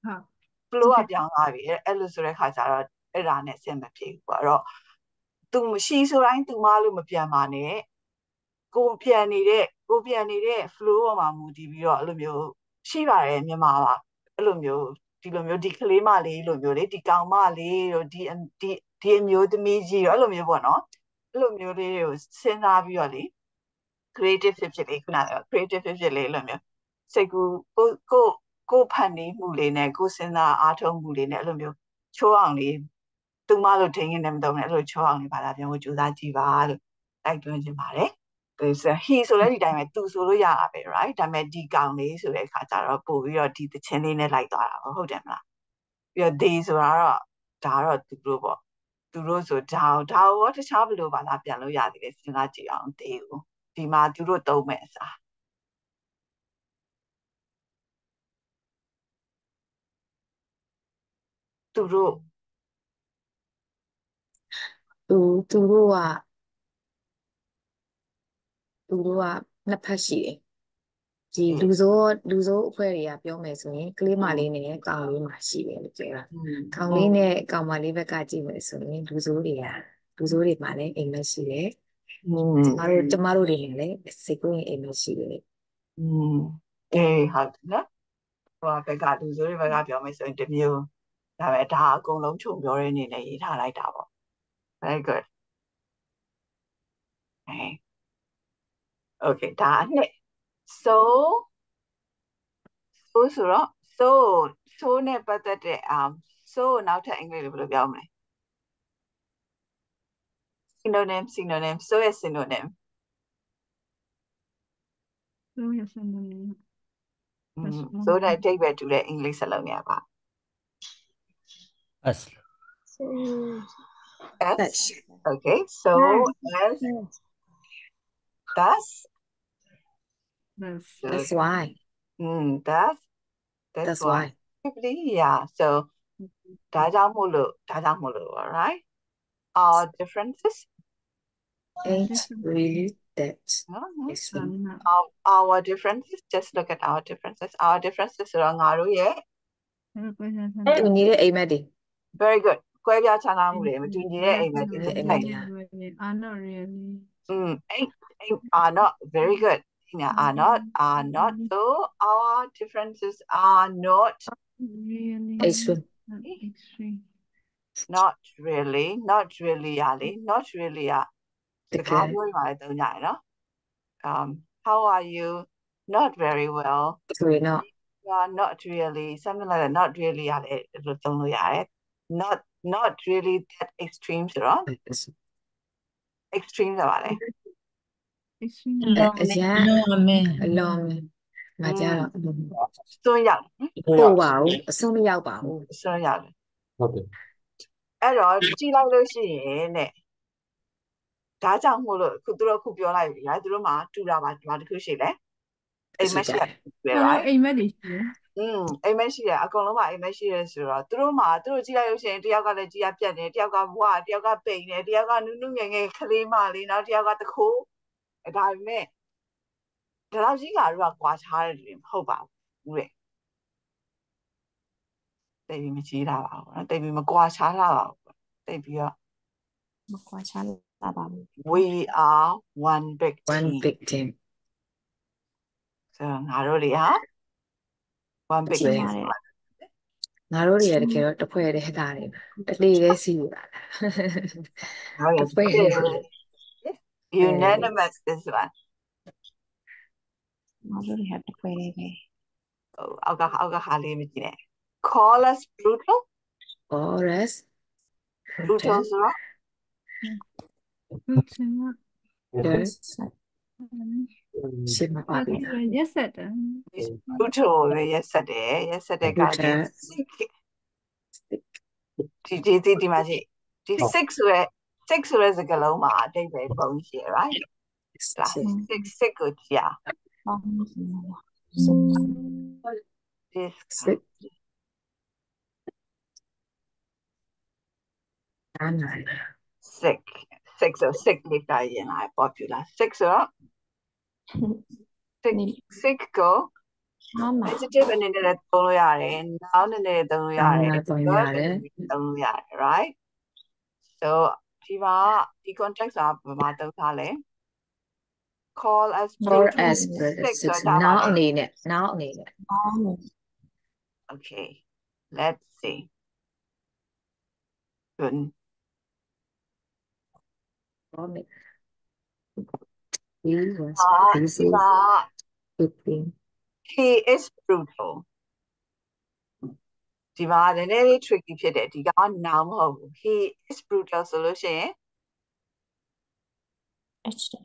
ဟုတ် flow ကပြောင်းသွားပြီအဲ့အဲ့လိုဆိုတဲ့ခါကျတော့အဲ့ဒါနဲ့အဆင်မပြေဘူးပေါ့အဲ့တော့သူမရှိဆိုတိုင်းသူမလို့မပြန်ပါနဲ့ကိုပြန်နေတဲ့ကိုပြန်နေတဲ့ flow ပေါ်မှာမူတည်ပြီးတော့အဲ့လိုမျိုးရှိပါတယ်မြန်မာပါအဲ့လိုမျိုးဒီလိုမျိုးဒီကလေးမလေးလိုမျိုးလေဒီကောင်မလေးတို့ဒီအဒီဒီအမျိုးသမီးကြီးရောအဲ့လိုမျိုးပေါ့နော် အဲ့လိုမျိုးလေးတွေကိုစဉ်းစားပြီးတော့လေ creative ဖြစ်ဖြစ်လေးခုနက creative ဖြစ်ဖြစ်လေးအဲ့လိုမျိုးစိတ်ကူကိုကိုကိုဖန်နေမှုလေးနဲ့ကိုစဉ်းစားအားထုတ်မှုလေးနဲ့အဲ့လိုမျိုးချိုးအောင်လေးသူမလို့ထင်ရင်လည်းမတော့နဲ့အဲ့လိုချိုးအောင်လေးဘာသာပြန်ဖို့ကြိုးစားကြည့်ပါလို့တိုက်တွန်းချင်ပါတယ်ဒါဆို he ဆိုလည်းဒီတိုင်းပဲသူဆိုလို့ရတာပဲ right ဒါပေမဲ့ဒီကောင်လေးဆိုတဲ့အခါကျတော့ပို့ပြီးတော့ဒီသချင်းလေးနဲ့လိုက်သွားတာပေါ့ဟုတ်တယ်မလားပြီးတော့ they ဆိုတာတော့ဒါတော့သူတို့ပေါ့ သူတို့ဆိုဒါဒါရောတခြားဘယ်လိုဘာသာပြန်လို့ရသေးလဲစဉ်းစားကြည့်အောင် they ကိုဒီမှာသူတို့သုံးမယ်အစားသူတို့သူသူတို့ကသူတို့ကနှစ်ဖက်ရှိတယ် ဒီလူစိုးလူစိုးအဖွဲ့တွေကပြောမယ်ဆိုရင်ကလေးမလေးနဲ့ကောင်လေးမှရှိတယ်လို့ပြောတာ อืม ကောင်လေးနဲ့ကောင်မလေးဘက်ကကြည့်မယ်ဆိုရင်လူစိုးတွေကလူစိုးတွေမှလည်းအိမ်မက်ရှိတယ် อืม ကျမတို့ကျမတို့တွေနဲ့လည်းစိတ်ကူးရင်အိမ်မက်ရှိတယ် อืมအေးဟုတ်တယ်နော်ဟိုဘက်ကလူဆိုတွေဘက်ကပြောမယ်ဆိုရင်တစ်မျိုးဒါပဲဒါအကုန်လုံးခြုံပြောတဲ့အနေနဲ့ရေးထားလိုက်တာပေါ့ very good okay okay ဒါအနှစ် so so ဆိုတော့ so so နဲ့ပတ်သက်တဲ့ um so ကိုနောက်ထပ်အင်္ဂလိပ်လိုဘယ်လိုပြောမလဲ synonym synonym so ရဲ့ synonym သူရစံနေ อืม That's so one. နဲ့အဓိပ္ပာယ်တူတဲ့အင်္ဂလိပ်စကားလုံးတွေကပါ as ဆို S okay so as thus that's that's why mm thus that's that's why why Typically, yeah so ဒါကြောင့်မို့လို့ဒါကြောင့်မို့လို့ all right our differences ain't really that Mhm. extreme our, our differences just look at our differences our differences ဆိုတော့ငါတို့ရဲ့တူညီတဲ့အိမ်မက်တွေ very good ကွဲပြားခြားနားမှုတွေမတူညီတဲ့အိမ်မက်တွေတူညီတဲ့အိမ်မက်တွေ are not really Mm, ain't, ain't, are not very good. are not, are not, so our differences are not. Really? Not really, not really, Ali, not really. Uh, um, how are you? Not very well. Not. Uh, not really, something like that. Not really, uh, eh, eh, eh, Ali. Not, not really that extreme, right? Extreme, right? Extreme အရန် No, amen. အလွန်မကြတော့ So yeah, ပို့ပါဘူးအဆုံးမရောက်ပါဘူး so yeah. ဟုတ်တယ်အဲ့တော့ကြည့်လိုက်လို့ရှိရင်တဲ့ဒါကြောင့်မို့လို့အခုသူတို့အခုပြောလိုက်ပြီ right သူတို့မှာတူတာပါဘာတစ်ခုရှိလဲအိမ်မရှိရပဲဆိုတော့ right အိမ်မက်တွေရှိတယ်อืมအိမ်မရှိရအကုန်လုံးမှာအိမ်မရှိရဆိုတော့သူတို့မှာသူတို့ကြည့်လိုက်လို့ရှိရင်တယောက်ကလည်းကြီးရပြတ်နေတယောက်ကဘွားတယောက်ကပိန်နေတယောက်ကနုနုငယ်ငယ်ကလေးမလေးနောက်တယောက်ကတခိုးအဲ ဒါပေမဲ့ဒါတော့ကြီးကတို့ကကွာခြားတယ်လို့မဟုတ်ပါဘူးတဲ့တိတ်ပြီးမကြီးတာပါဘူးနော်တိတ်ပြီးမကွာခြားလာပါဘူးတိတ်ပြီးတော့မကွာချလာပါဘူး we are one big one team big team ဆိုတော့ငါတို့တွေဟာ one big ဟုတ် team ပါတယ်ငါတို့တွေကတကယ်တော့တစ်ဖွဲ့တည်းသားတွေတလေးလေးစီယူတာလားဟုတ်တစ်ဖွဲ့ yes unanimous this one ငါတို့တွေဟာတစ်ခွဲ လေးပဲဟိုအောက်ကအောက်ကဟာလေးမကြည့်နဲ့ call us brutal Chorus brutal ဆိုတော့ဟုတ်ချင်က Yes ရှင်းမပါအဲ့ဘူး ဒါရက်ဆက်တယ် brutal ပဲရက်ဆက်တယ်ရက်ဆက်တဲ့က Brutal sick ဒီဒီဒီဒီမှာရှိဒီ sick ဆိုရဲ sick ဆိုရဲစကားလုံးမှာအတိတ်ပဲပုံရှိရ right ဒါ sick sick ကိုကြည့်အောင်ပေါင်းနေမှာ this Sick နားနာ sick sick ဆို sick လေးတာရင်လာ popular sick ဆိုတော့ sick sick ကိုဟာမှာ adjective အနေနဲ့လည်းသုံးလို့ရတယ် noun အနေနဲ့သုံးလို့ရတယ် Noun နဲ့သုံးလို့ရတယ်သုံးလို့ရတယ် right so ဒီမှာဒီ context ကဘာမှသုံးထားလဲ call as for brutal as sick six ဆိုတာ now ပါလေ အနေနဲ့ now အနေနဲ့ ပေါင်းနေ okay let's see good ဟောမေ he was အာ busy ဒီမှာ cooking he is brutal ဒီမှာနည်းနည်းလေး tricky ဖြစ်တယ်ဒီက noun မဟုတ်ဘူး he is brutal ဆိုလို့ရှိရင် အဲ့ဒါ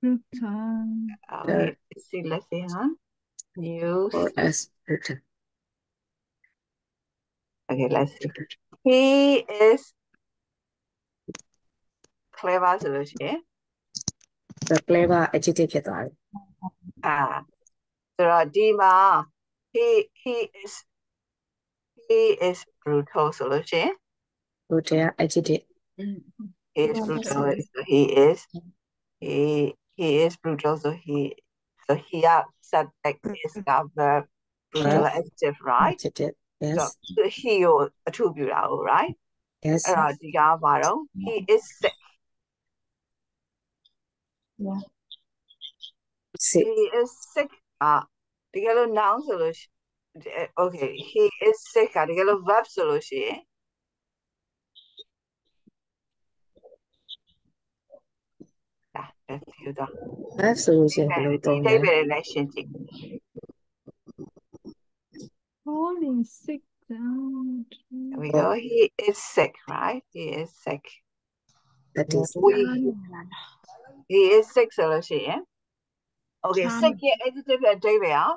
brutal okay let's see let's see huh news for as written okay let's see he is clever ဆိုလို့ရှိရင် the clever adjective ဖြစ်သွားတယ် အာဆိုတော့ဒီမှာ he he is he is brutal ဆိုလို့ရှိရင် brutal adjective he is brutal so he is he he is brutal so he so he has subject is the verb brutal adjective right adjective so yes so he ကိုအထူးပြုတာဟုတ် right yes အဲ့တော့ဒီကဘာတော့ he is sick sick he is sick อ่ะတကယ်လို့ noun ဆိုလို့ရှိအဲ okay he is sick ကတကယ်လို့ verb ဆိုလို့ရှိရင်ဒါ let's do that verb ဆိုလို့ရှိရင်ဘယ်လိုဒီသုံးဒိလဲဗယ်လည်းရှင်းကြည့် falling sick down Here we go he is sick right he is sick that is we he is sick ဆိုလို့ရှိရင် okay ဖျား sick ရဲ့ adjective ရဲ့အဓိပ္ပာယ်อ่ะ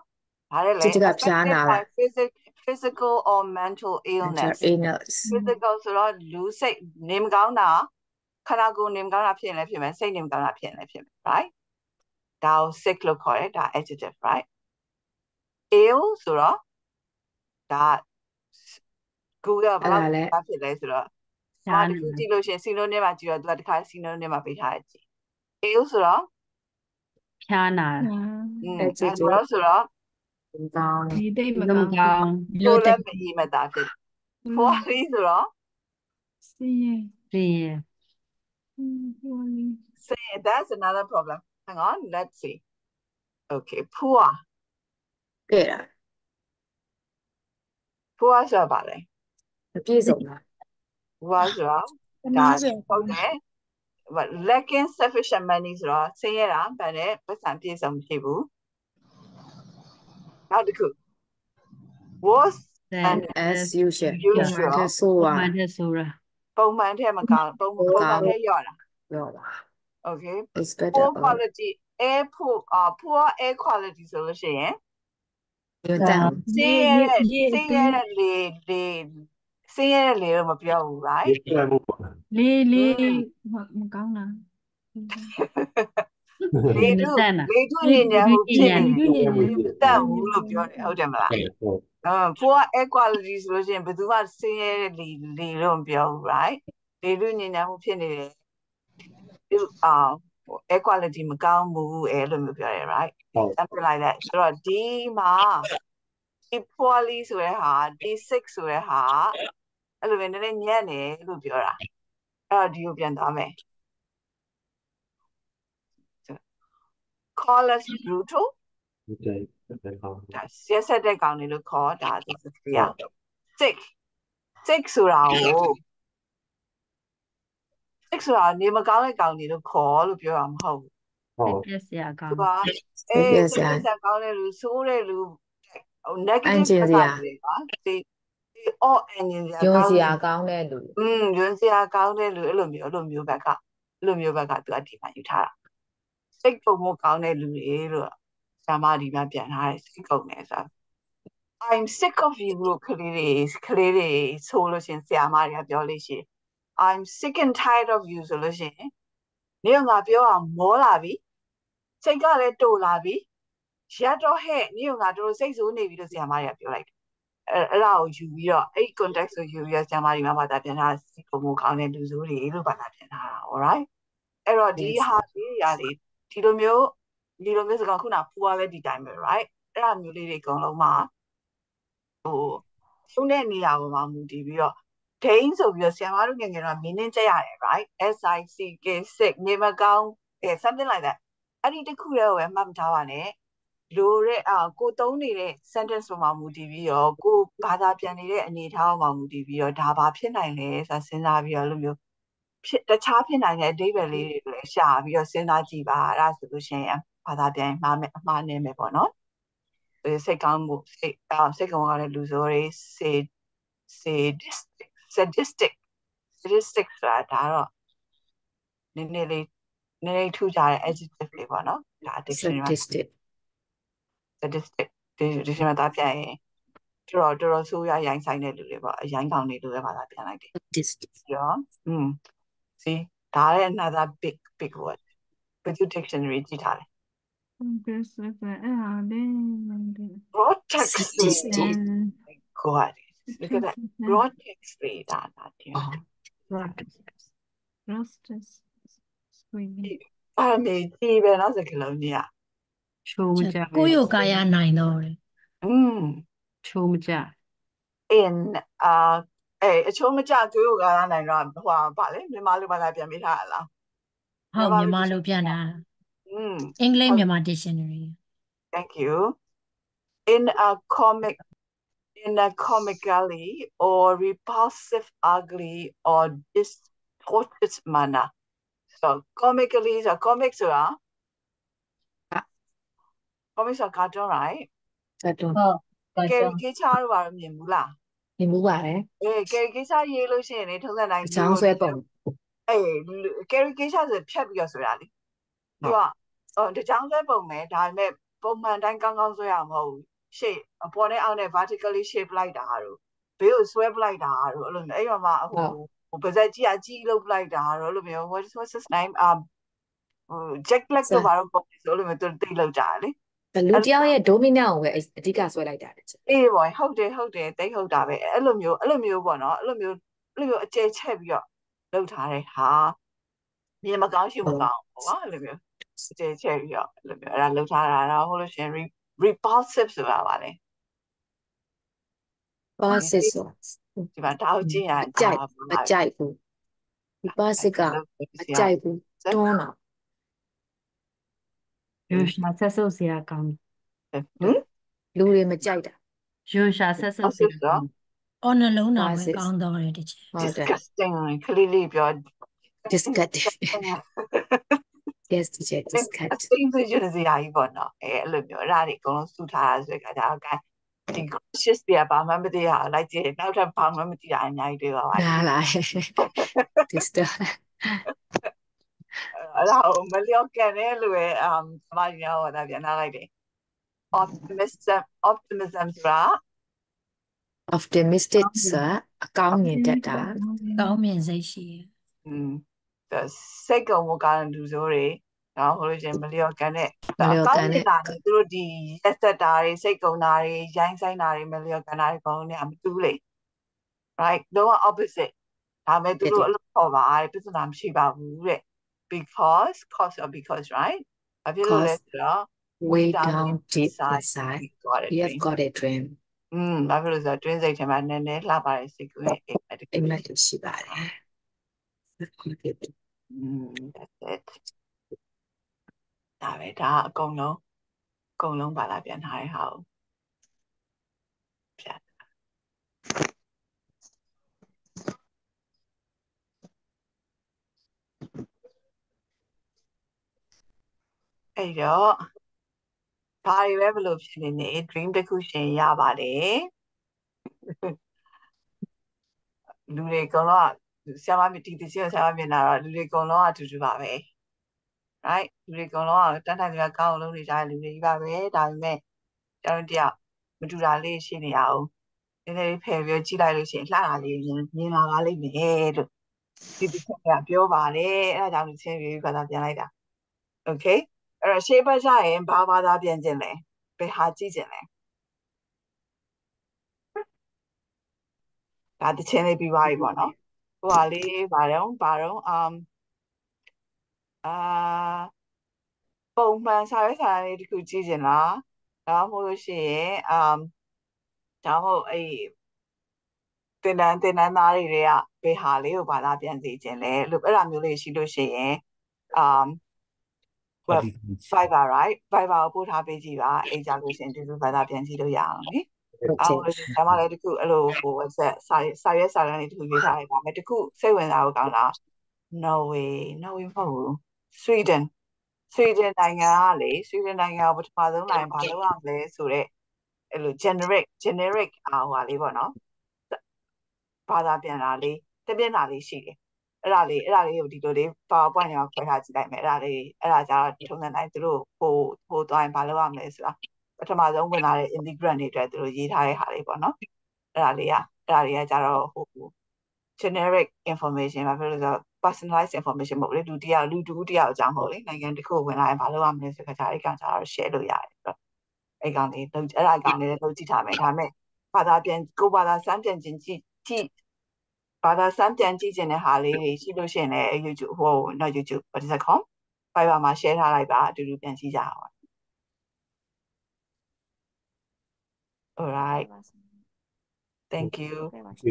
ဘာလဲလဲ Adjective ကဖျားနာတာ affected by physic- physical or mental illness illness physical ဆိုတော့လူစိတ်နေမကောင်းတာခန္ဓာကိုယ်နေမကောင်းတာဖြစ်ရင်လည်းဖြစ်မယ်စိတ်နေမကောင်းတာဖြစ်ရင်လည်းဖြစ်မယ် right ဒါကို sick လို့ခေါ်တယ်ဒါ adjective right ill ဆိုတော့ဒါ Google ကဘာအဲ့ဒါလဲလို့ဖြစ်လဲဆိုတော့ဒါတခုကြည့်လို့ရှိရင် synonym မှာကြည့်တော့သူကတခါ synonym မှာပေးထားတယ်ကြည့် ill ဆိုတော့ဖြားနာအာอืม Adjective အဲ့တော့ဆိုတော့ ကောင်းဒီတိတ်မလကောမင်းကောင်းကိုလို့ယ်လတက်ည်းမအေးမသာဖြစ်တယ် poorly ဆိုတော့စီးရင်ပြင်ရ falling say that's another problem hang on let's see okay poor ခဲ့တာ poor ဆိုတော့ဗာလဲမပြည့်စုံတာ poor ဆိုတော့နားစရာဟုတ်တယ် but lacking sufficient money ဆိုတော့ဆင်းရဲတာဗာနဲ့ပတ်စံပြည့်စုံမရှိဘူး နောက်တစ်ခု was တဲ့ and as usual usual ဒါဆိုပုံပါမှန်တဲ့ဆိုတာပုံမှန်ထဲမကောင်းပုံပုံမှန်ထဲရော့တာပြောပါ okay it's better poor or quality air poor อ่า poor air quality ဆိုလို့ရှိရင် you down ဆင်းရဲတဲ့ဆင်းရဲတဲ့လေလေဆင်းရဲတဲ့လေတော့မပြောဘူး right ဒီပြမှုပေါ့လေးလေးမကောင်းတာ လေတုတန်တာလေတုညဉ့်ညံမှုဖြစ်နေလူညင်နေမတတ်ဘူးလို့ပြောတယ်ဟုတ်တယ်မလားဟုတ်အမ် poor air quality ဆိုလို့ရှိရင်ဘယ်သူမှဆင်းရဲတဲ့လေလေတော့မပြောဘူး right လေတုညဉ့်ညံမှုဖြစ်နေတယ်ဒီအာ air quality မကောင်းဘူးအဲလိုမျိုးပြောတယ် right ဟုတ် something like that ဆိုတော့ဒီမှာဒီ poorly ဆိုတဲ့ဟာဒီ sick ဆိုတဲ့ဟာအဲ့လိုမျိုးနည်းနည်းညံ့နေလို့ပြောတာအဲ့တော့ဒီကိုပြန်သွားမယ် call us brutal တယ်တယ်ကောင်းဒါရက်ဆက်တဲ့ကောင်တွေလို့ခေါ်ဒါသူစကား sick sick ဆိုတာကို sick ဆိုတာနေမကောင်းတဲ့ကောင်တွေလို့ခေါ်လို့ပြောတာမဟုတ်ဘူးဟုတ်ပြက်စရာကောသူင်းကစိအေးတ်ပျက်စစိတ်ရာပျက်စရာကောင်းတဲ့လူဆိုးတဲ့လူဟိုအန် negative ကျင်စဘက်ကရာတွေပါဒီဒီ all engine စရာယုံကောင်းစတဲ့ရာကောင်းတဲ့လူอืมယွန်းစရာကောင်းတဲ့လူအဲ့လိုမျိုးအဲ့လိုမျိုးဘက်ကအဲ့လိုမျိုးဘက်ကသူကဒီမှာယူထားတာ စိတ်ကုံမှုကောင်းတဲ့လူတွေလို့ဆရာမဒီမှာပြန်ထားတယ်စိတ်ကုံတယ်ဆိုတာ I'm sick of you လို့ကလေးတွေကလေးတွေဆိုလို့ရှရင်ဆရာမတွေကပြောလို့ရှိရင် I'm sick and tired of you ဆိုလို့ရှိရင်နေကငါပြောအောင်မောလာပြီစိတ်ကလည်းတိုလာပြီရက်တော့ဟဲ့နေကငါတို့စိတ်ဆိုးနေပြီလို့ဆရာမတွေကပြောလိုက်တယ်အဲ့အဲ့ဒါကိုယူပြီးတော့အဲ့ context ကိုယူပြီးတော့ဆရာမဒီမှာဘာသာပြန်ထားစိတ်ကုံမှုကောင်းတဲ့လူဆိုးတွေလို့ဘာသာပြန်ထားတာ alright အဲ့တော့ဒီ Yes. ဟာလေးတွေကနေ ဒီလိုမျိုးဒီလိုမျိုးစကားခုနဖူကလည်းဒီတိုင်းပဲ right အဲ့ဒါမျိုးလေးတွေအကုန်လုံးမှာဟိုရှုံးတဲ့နေရာပေါ်မှာမူတည်ပြီးတော့ဒိန်းဆိုပြီးတော့ဆရာမတို့ငယ်ငယ်တော့ meaning ချက်ရတယ် right s i c k sick နေမကောင်းအဲ something like that အဲ့ဒီတစ်ခုတည်းကိုပဲမှတ်မထားပါနဲ့လိုတဲ့အာကိုသုံးနေတဲ့ sentence ပေါ်မှာမူတည်ပြီးတော့ကိုဘာသာပြန်နေတဲ့အနေအထားပေါ်မှာမူတည်ပြီးတော့ဒါဘာဖြစ်နိုင်လဲဆိုတာစဉ်းစားပြီးတော့အဲ့လိုမျိုး ဖြစ်တခြားဖြစ်နိုင်တဲ့အဓိပ္ပာယ်လေးတွေကိုလည်းရှာပြီးတော့စဉ်းစားကြည့်ပါအဲ့ဒါဆိုလို့ရှိရင်ဘာသာပြန်မှားမယ်အမှားနည်းမယ်ပေါ့နော်အဲစိတ်ကောင်းမှုစိတ်အာစိတ်ကောင်းရတဲ့လူဆိုတွေ say sadistic sadistic sadistic ဆိုတာဒါတော့နည်းနည်းလေးနည်းနည်းထူးခြားတဲ့ adjective လေးပေါ့နော်ဒါ dictionary မှာ statistic statistic ဒီဒီမှာတာပြန်ရင်တော်တော်တော်တော်ဆိုးရရိုင်းဆိုင်တဲ့လူတွေပေါ့အရိုင်းကောင်းတွေလူတွေပါတာပြန်လိုက်တယ် statistic ရောอืม see ဒါလည်း another big big word ဘယ်သူ dictionary ကြည့်ထားလဲ Progress ပဲအဲ့ဟာလေ broad text တွေ Statistic. God look at that broad text တွေဒါဒါဒီ အော် Justice screening အဲ့မေကြည့်ပဲနော်စကလုံးကြီးอ่ะ ချိုးမကြ ကိုယ့်ယောကာယနိုင်တော့တယ် อืม ချိုးမကြ in အာ အဲအချိုးမကြကိုယ်ကလာနိုင်တော့ဟိုဟာဗာလေမြန်မာလိုဘာသာပြန်ပေးထားရလား ဟုတ်မြန်မာလိုပြန်တာ อืม အင်္ဂလိပ်မြန်မာ dictionary Thank you. In a comic, in a comically or repulsive, ugly or distorted manner. So comically, so comics ဆိုတာ comics ဆိုတာ cartoon right? ဇတ်တွန်း caricature တို့ဘာလို့မြင်ဘူးလား နေမှုပါတယ်အေး caricature ရေးလို့ရှိရင်လေထုံးစံတိုင်းအချောင်းဆွဲပုံအေး caricature ဆိုဖြတ်ပြီးတော့ဆိုတာလေသူကအော်တချောင်းဆွဲပုံပဲဒါပေမဲ့ပုံမှန်တိုင်းကောင်းကောင်းဆွဲရမှာမဟုတ်ဘူးရှေ့အပေါ်နဲ့အောက်နဲ့ vertically shape လိုက်တာတို့ဘေးကိုဆွဲပလိုက်တာတို့အဲ့လိုမျိုးအဲ့တော့မှဟိုဟိုပါဇက်ကြီးအကြီးလုပ်ပလိုက်တာတို့အဲ့လိုမျိုး what is what's his name um ဟို Jack Black တို့ဘာလို့ပုံဆိုအဲ့လိုမျိုးသူတိတ်လောက်ကြတယ်လေ လူတစ်ယောက်ရဲ့ dominant ကိုပဲအဓိကဆွဲလိုက်တာတဲ့အေးပေါ့ဟုတ်တယ်ဟုတ်တယ်တိတ်ဟုတ်တာပဲအဲ့လိုမျိုးအဲ့လိုမျိုးပေါ့နော်အဲ့လိုမျိုးအဲ့လိုမျိုးအကျဲချက်ပြီးတော့လုပ်ထားတဲ့ဟာမြင်မကောင်းရှုမကောင်းပေါ့နော်အဲ့လိုမျိုးအကျဲချက်ပြီးတော့အဲ့လိုမျိုးအဲ့ဒါလုပ်ထားတာတော့ဟုတ်လို့ရှရင် re- repulsive ဆိုတာပါလေ positive ဆိုဒီမှာဒါကိုကြည့်ရရင်အကြိုက်မကြိုက်ဘူး positive ကအကြိုက်ဘူးတွန်းတာ ရိုရှာဆက်ဆုပ်စရာကောင်းဟမ်လူတွေမကြိုက်တာရိုရှာဆက်ဆုပ်စရာကောင်းအော်နှလုံးသားပဲ Basis ကောင်းတော့တယ်တချင်ဟုတ်တယ် disgusting ခလေးလေးပြော disgusting yes teacher disgust အသိစိတ်ချစရာကြီးပေါ့နော်အဲအဲ့လိုမျိုးအဲ့ဒါတွေအကုန်လုံးစုထားတာဆိုကြတာကဒီ conscious တွေကဘာမှမသိရအောင်လိုက်ကြည့်ရင်နောက်ထပ်ဘာမှမသိတာအများကြီးတွေ့ပါပါနားလာ disturb အဲ့ဒါကိုမလျော့ကန်တဲ့လူရဲ့ um စမကြီးရောတာပြန်လာလိုက်တယ် optimism optimism ဆိုတာ optimistic ဆိုအကောင်းမြင်တတ်တာကောင်းမြင်စိတ်ရှိရယ်อืมစိတ်ကုံမကောင်းတဲ့လူဆိုတွေတော့ဟိုလိုချင်းမလျော့ကန်တဲ့မလျော့ကန်တဲ့တာသူတို့ဒီရက်သက်တာတွေစိတ်ကုံတာတွေရိုင်းဆိုင်တာတွေမလျော့ကန်တာတွေကောင်းနေအမတူလေ right တော့ opposite ဒါမဲ့သူတို့အဲ့လိုခေါ်ပါပြဿနာမရှိပါဘူးတဲ့ because, cause or because, right? Have you noticed it Way down, down deep inside, inside. We got it. You have got a dream. อืมဘာဖြစ်လို့ဆိုတော့ twin စိတ်ထဲမှာနည်းနည်းလှပါတယ်စိတ်ကူးရဲ့အိမ်မက်တစ်အိမ်မက်တစ်ရှိပါတယ် that's it ဒါပဲဒါအကုန်လုံးအကုန်လုံးပါလာပြန်ထားတဲ့ဟာကို အဲ့တော့ဘာတွေပဲဘယ်လိုဖြစ်နေနေ dream တစ်ခုရှင်ရပါတယ်လူတွေအကုန်လုံးကဆရာမမြဒီတချင်းကိုဆရာမမြင်တာတော့လူတွေအကုန်လုံးကအတူတူပါပဲ right လူတွေအကုန်လုံးကတန်းထိုင်ကြကောင်းအောင်လုပ်နေကြတဲ့လူတွေကြီးပါပဲဒါပေမဲ့ကျွန်တော်တို့တရားမတူတာလေးရှိနေရအောင်နည်းနည်းလေးဖယ်ပြီးကြည့်လိုက်လို့ရှိရင်လှတာလေးမြင်မြင်လာပါလိမ့်မယ်လို့ဒီတစ်ချက်ကပြောပါတယ်အဲဒါကြောင့်ဒီချင်းပြီးဘာသာပြန်လိုက်တာ okay အဲ့တော့ရှေ့ဘက်ကျရင်ဘာဘာသာပြန်ခြင်းလဲဘယ်ဟာကြည့်ခြင်းလဲဒါတစ်ချင်းလေးပြီးသွားပြီပေါ့နော်ဟိုဟာလေးဘာတော့ဘာတော့ um အာပုံမှန်စာရွက်စာတမ်းလေးတစ်ခုကြည့်ခြင်းလားဒါမှမဟုတ်လို့ရှိရင် um ဒါမှမဟုတ်အဲ့သင်တန်းသင်တန်းသားတွေတွေကဘယ်ဟာလေးကိုဘာသာပြန်စီခြင်းလဲလို့အဲ့ဒါမျိုးလေးရှိလို့ရှိရင် um web Fiverr right Fiverr ကိုပို့ထားပေးကြည့်ပါအဲ့ကြလို့ရှိရင်ဒီလိုဘာသာပြန်ကြည့်လို့ရအောင်လေဟုတ်အောကဲ့်ဒါမှလည်းတခုအဲ့လိုဟို WhatsApp စာစာရွက်စာတမ်းလေးတခုရေးထားလိုက်ပါမယ်တခုစိတ်ဝင်စားဖို့ကောင်းတာ Norway Norway မဟုတ်ဘူး Sweden Sweden နိုင်ငံကလေ Sweden နိုင်ငံကပထမဆုံးနိုင်ငံဘာလုပ်ရမလဲဆိုတော့အဲ့လို generic generic အာဟိုဟာလေးပေါ့နော်ဘာသာပြန်တာလေးတစ်မျက်နှာလေးရှိတယ် အဲ့ဒါလေးအဲ့ဒါလေးကိုဒီလိုလေး PowerPoint တွေမှာခွဲထားကြည့်လိုက်မယ်အဲ့ဒါလေးအဲ့ဒါကြတော့ထုံစံတိုင်းသူတို့ဟိုဟိုသွားရင်ဘာလုပ်ရမလဲဆိုတာပထမဆုံးဝင်လာတဲ့ immigrant တွေအတွက်သူတို့ရေးထားတဲ့ဟာလေးပေါ့နော်အဲ့ဒါလေးကအဲ့ဒါလေးကကြတော့ဟို generic information ဘာဖြစ်လို့လဲဆိုတော့ personalized information မဟုတ်လေလူတစ်ယောက်လူတူတစ်ယောက်အကြောင်းမဟုတ်လေနိုင်ငံတစ်ခုကိုဝင်လာရင်ဘာလုပ်ရမလဲဆိုတော့အဲ့ကောင်ကြတော့ share လုပ်ရတယ်ဆိုတော့အဲ့ကောင်လေးလုပ်အဲ့ဒါကောင်လေးလည်းလုပ်ကြည့်ထားမယ်ဒါပေမဲ့ဘာသာပြန်ကိုဘာသာစမ်းပြန်ခြင်းကြည့်ကြည့် ဘာသာစမ်းပြန်ကြည့်ခြင်းတဲ့ဟာလေးတွေရှိလို့ရှိရင်လည်း YouTube ဟို not YouTube what is it called Fiverr မှာ share ထားလိုက်ပါအတူတူပြန်ကြည့်ကြအောင် all right thank you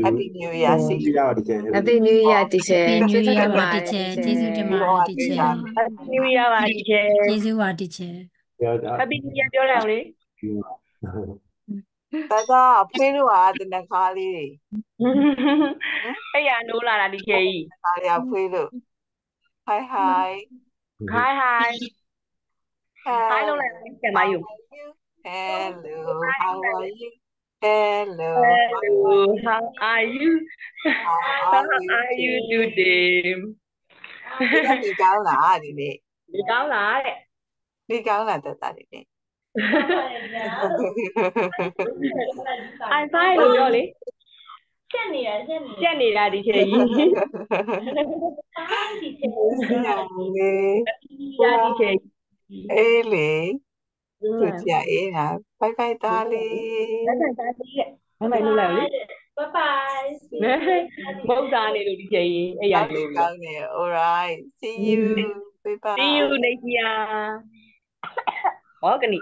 happy new year see ဒီ you ရဒီကျန် Happy New Year teacher Happy New ကျေးဇူး Year တင်ပါပါတယ် teacher ကျေးဇူးတင်ဒီပါလိုတယ်အတွေ့ teacher အကြုံ New Year ပါ teacher ကျေးဇူးပါ teacher Happy New Year ပြောလိုက်အောင်လေ ဒါကဖေးလို့ဟာတနခါလေးအဲ့ရနိုးလာတာ teacher ကြီးဒါရဖေးလို့ hi hi Hi hi Hi hello လုံးလိုက်အောင်ဆရာမယူ hello how are you hello Hello how are you how how are are you you today ဒီကနေ့ကောင်းလားဒီနေ့ဒီကောင်းလားတဲ့ဒီကောင်းလားတတဒီနေ့ I'm fine လို့ပြောလေချက်နေတာချက်နေတာ teacher ကြီးလေရာ teacher အေးလေသူကြအေးနာဘိုင်ဘိုင်သားလေးလက်ခံစားကြည့်ရဲ့မမလို့လိုက်လေ bye bye မဟုတ်တာနေလို့ teacher ကြီးအဲ့ရကောင်းလို့ကောင်းနေ all right see you bye bye See you next year ဟောကနီ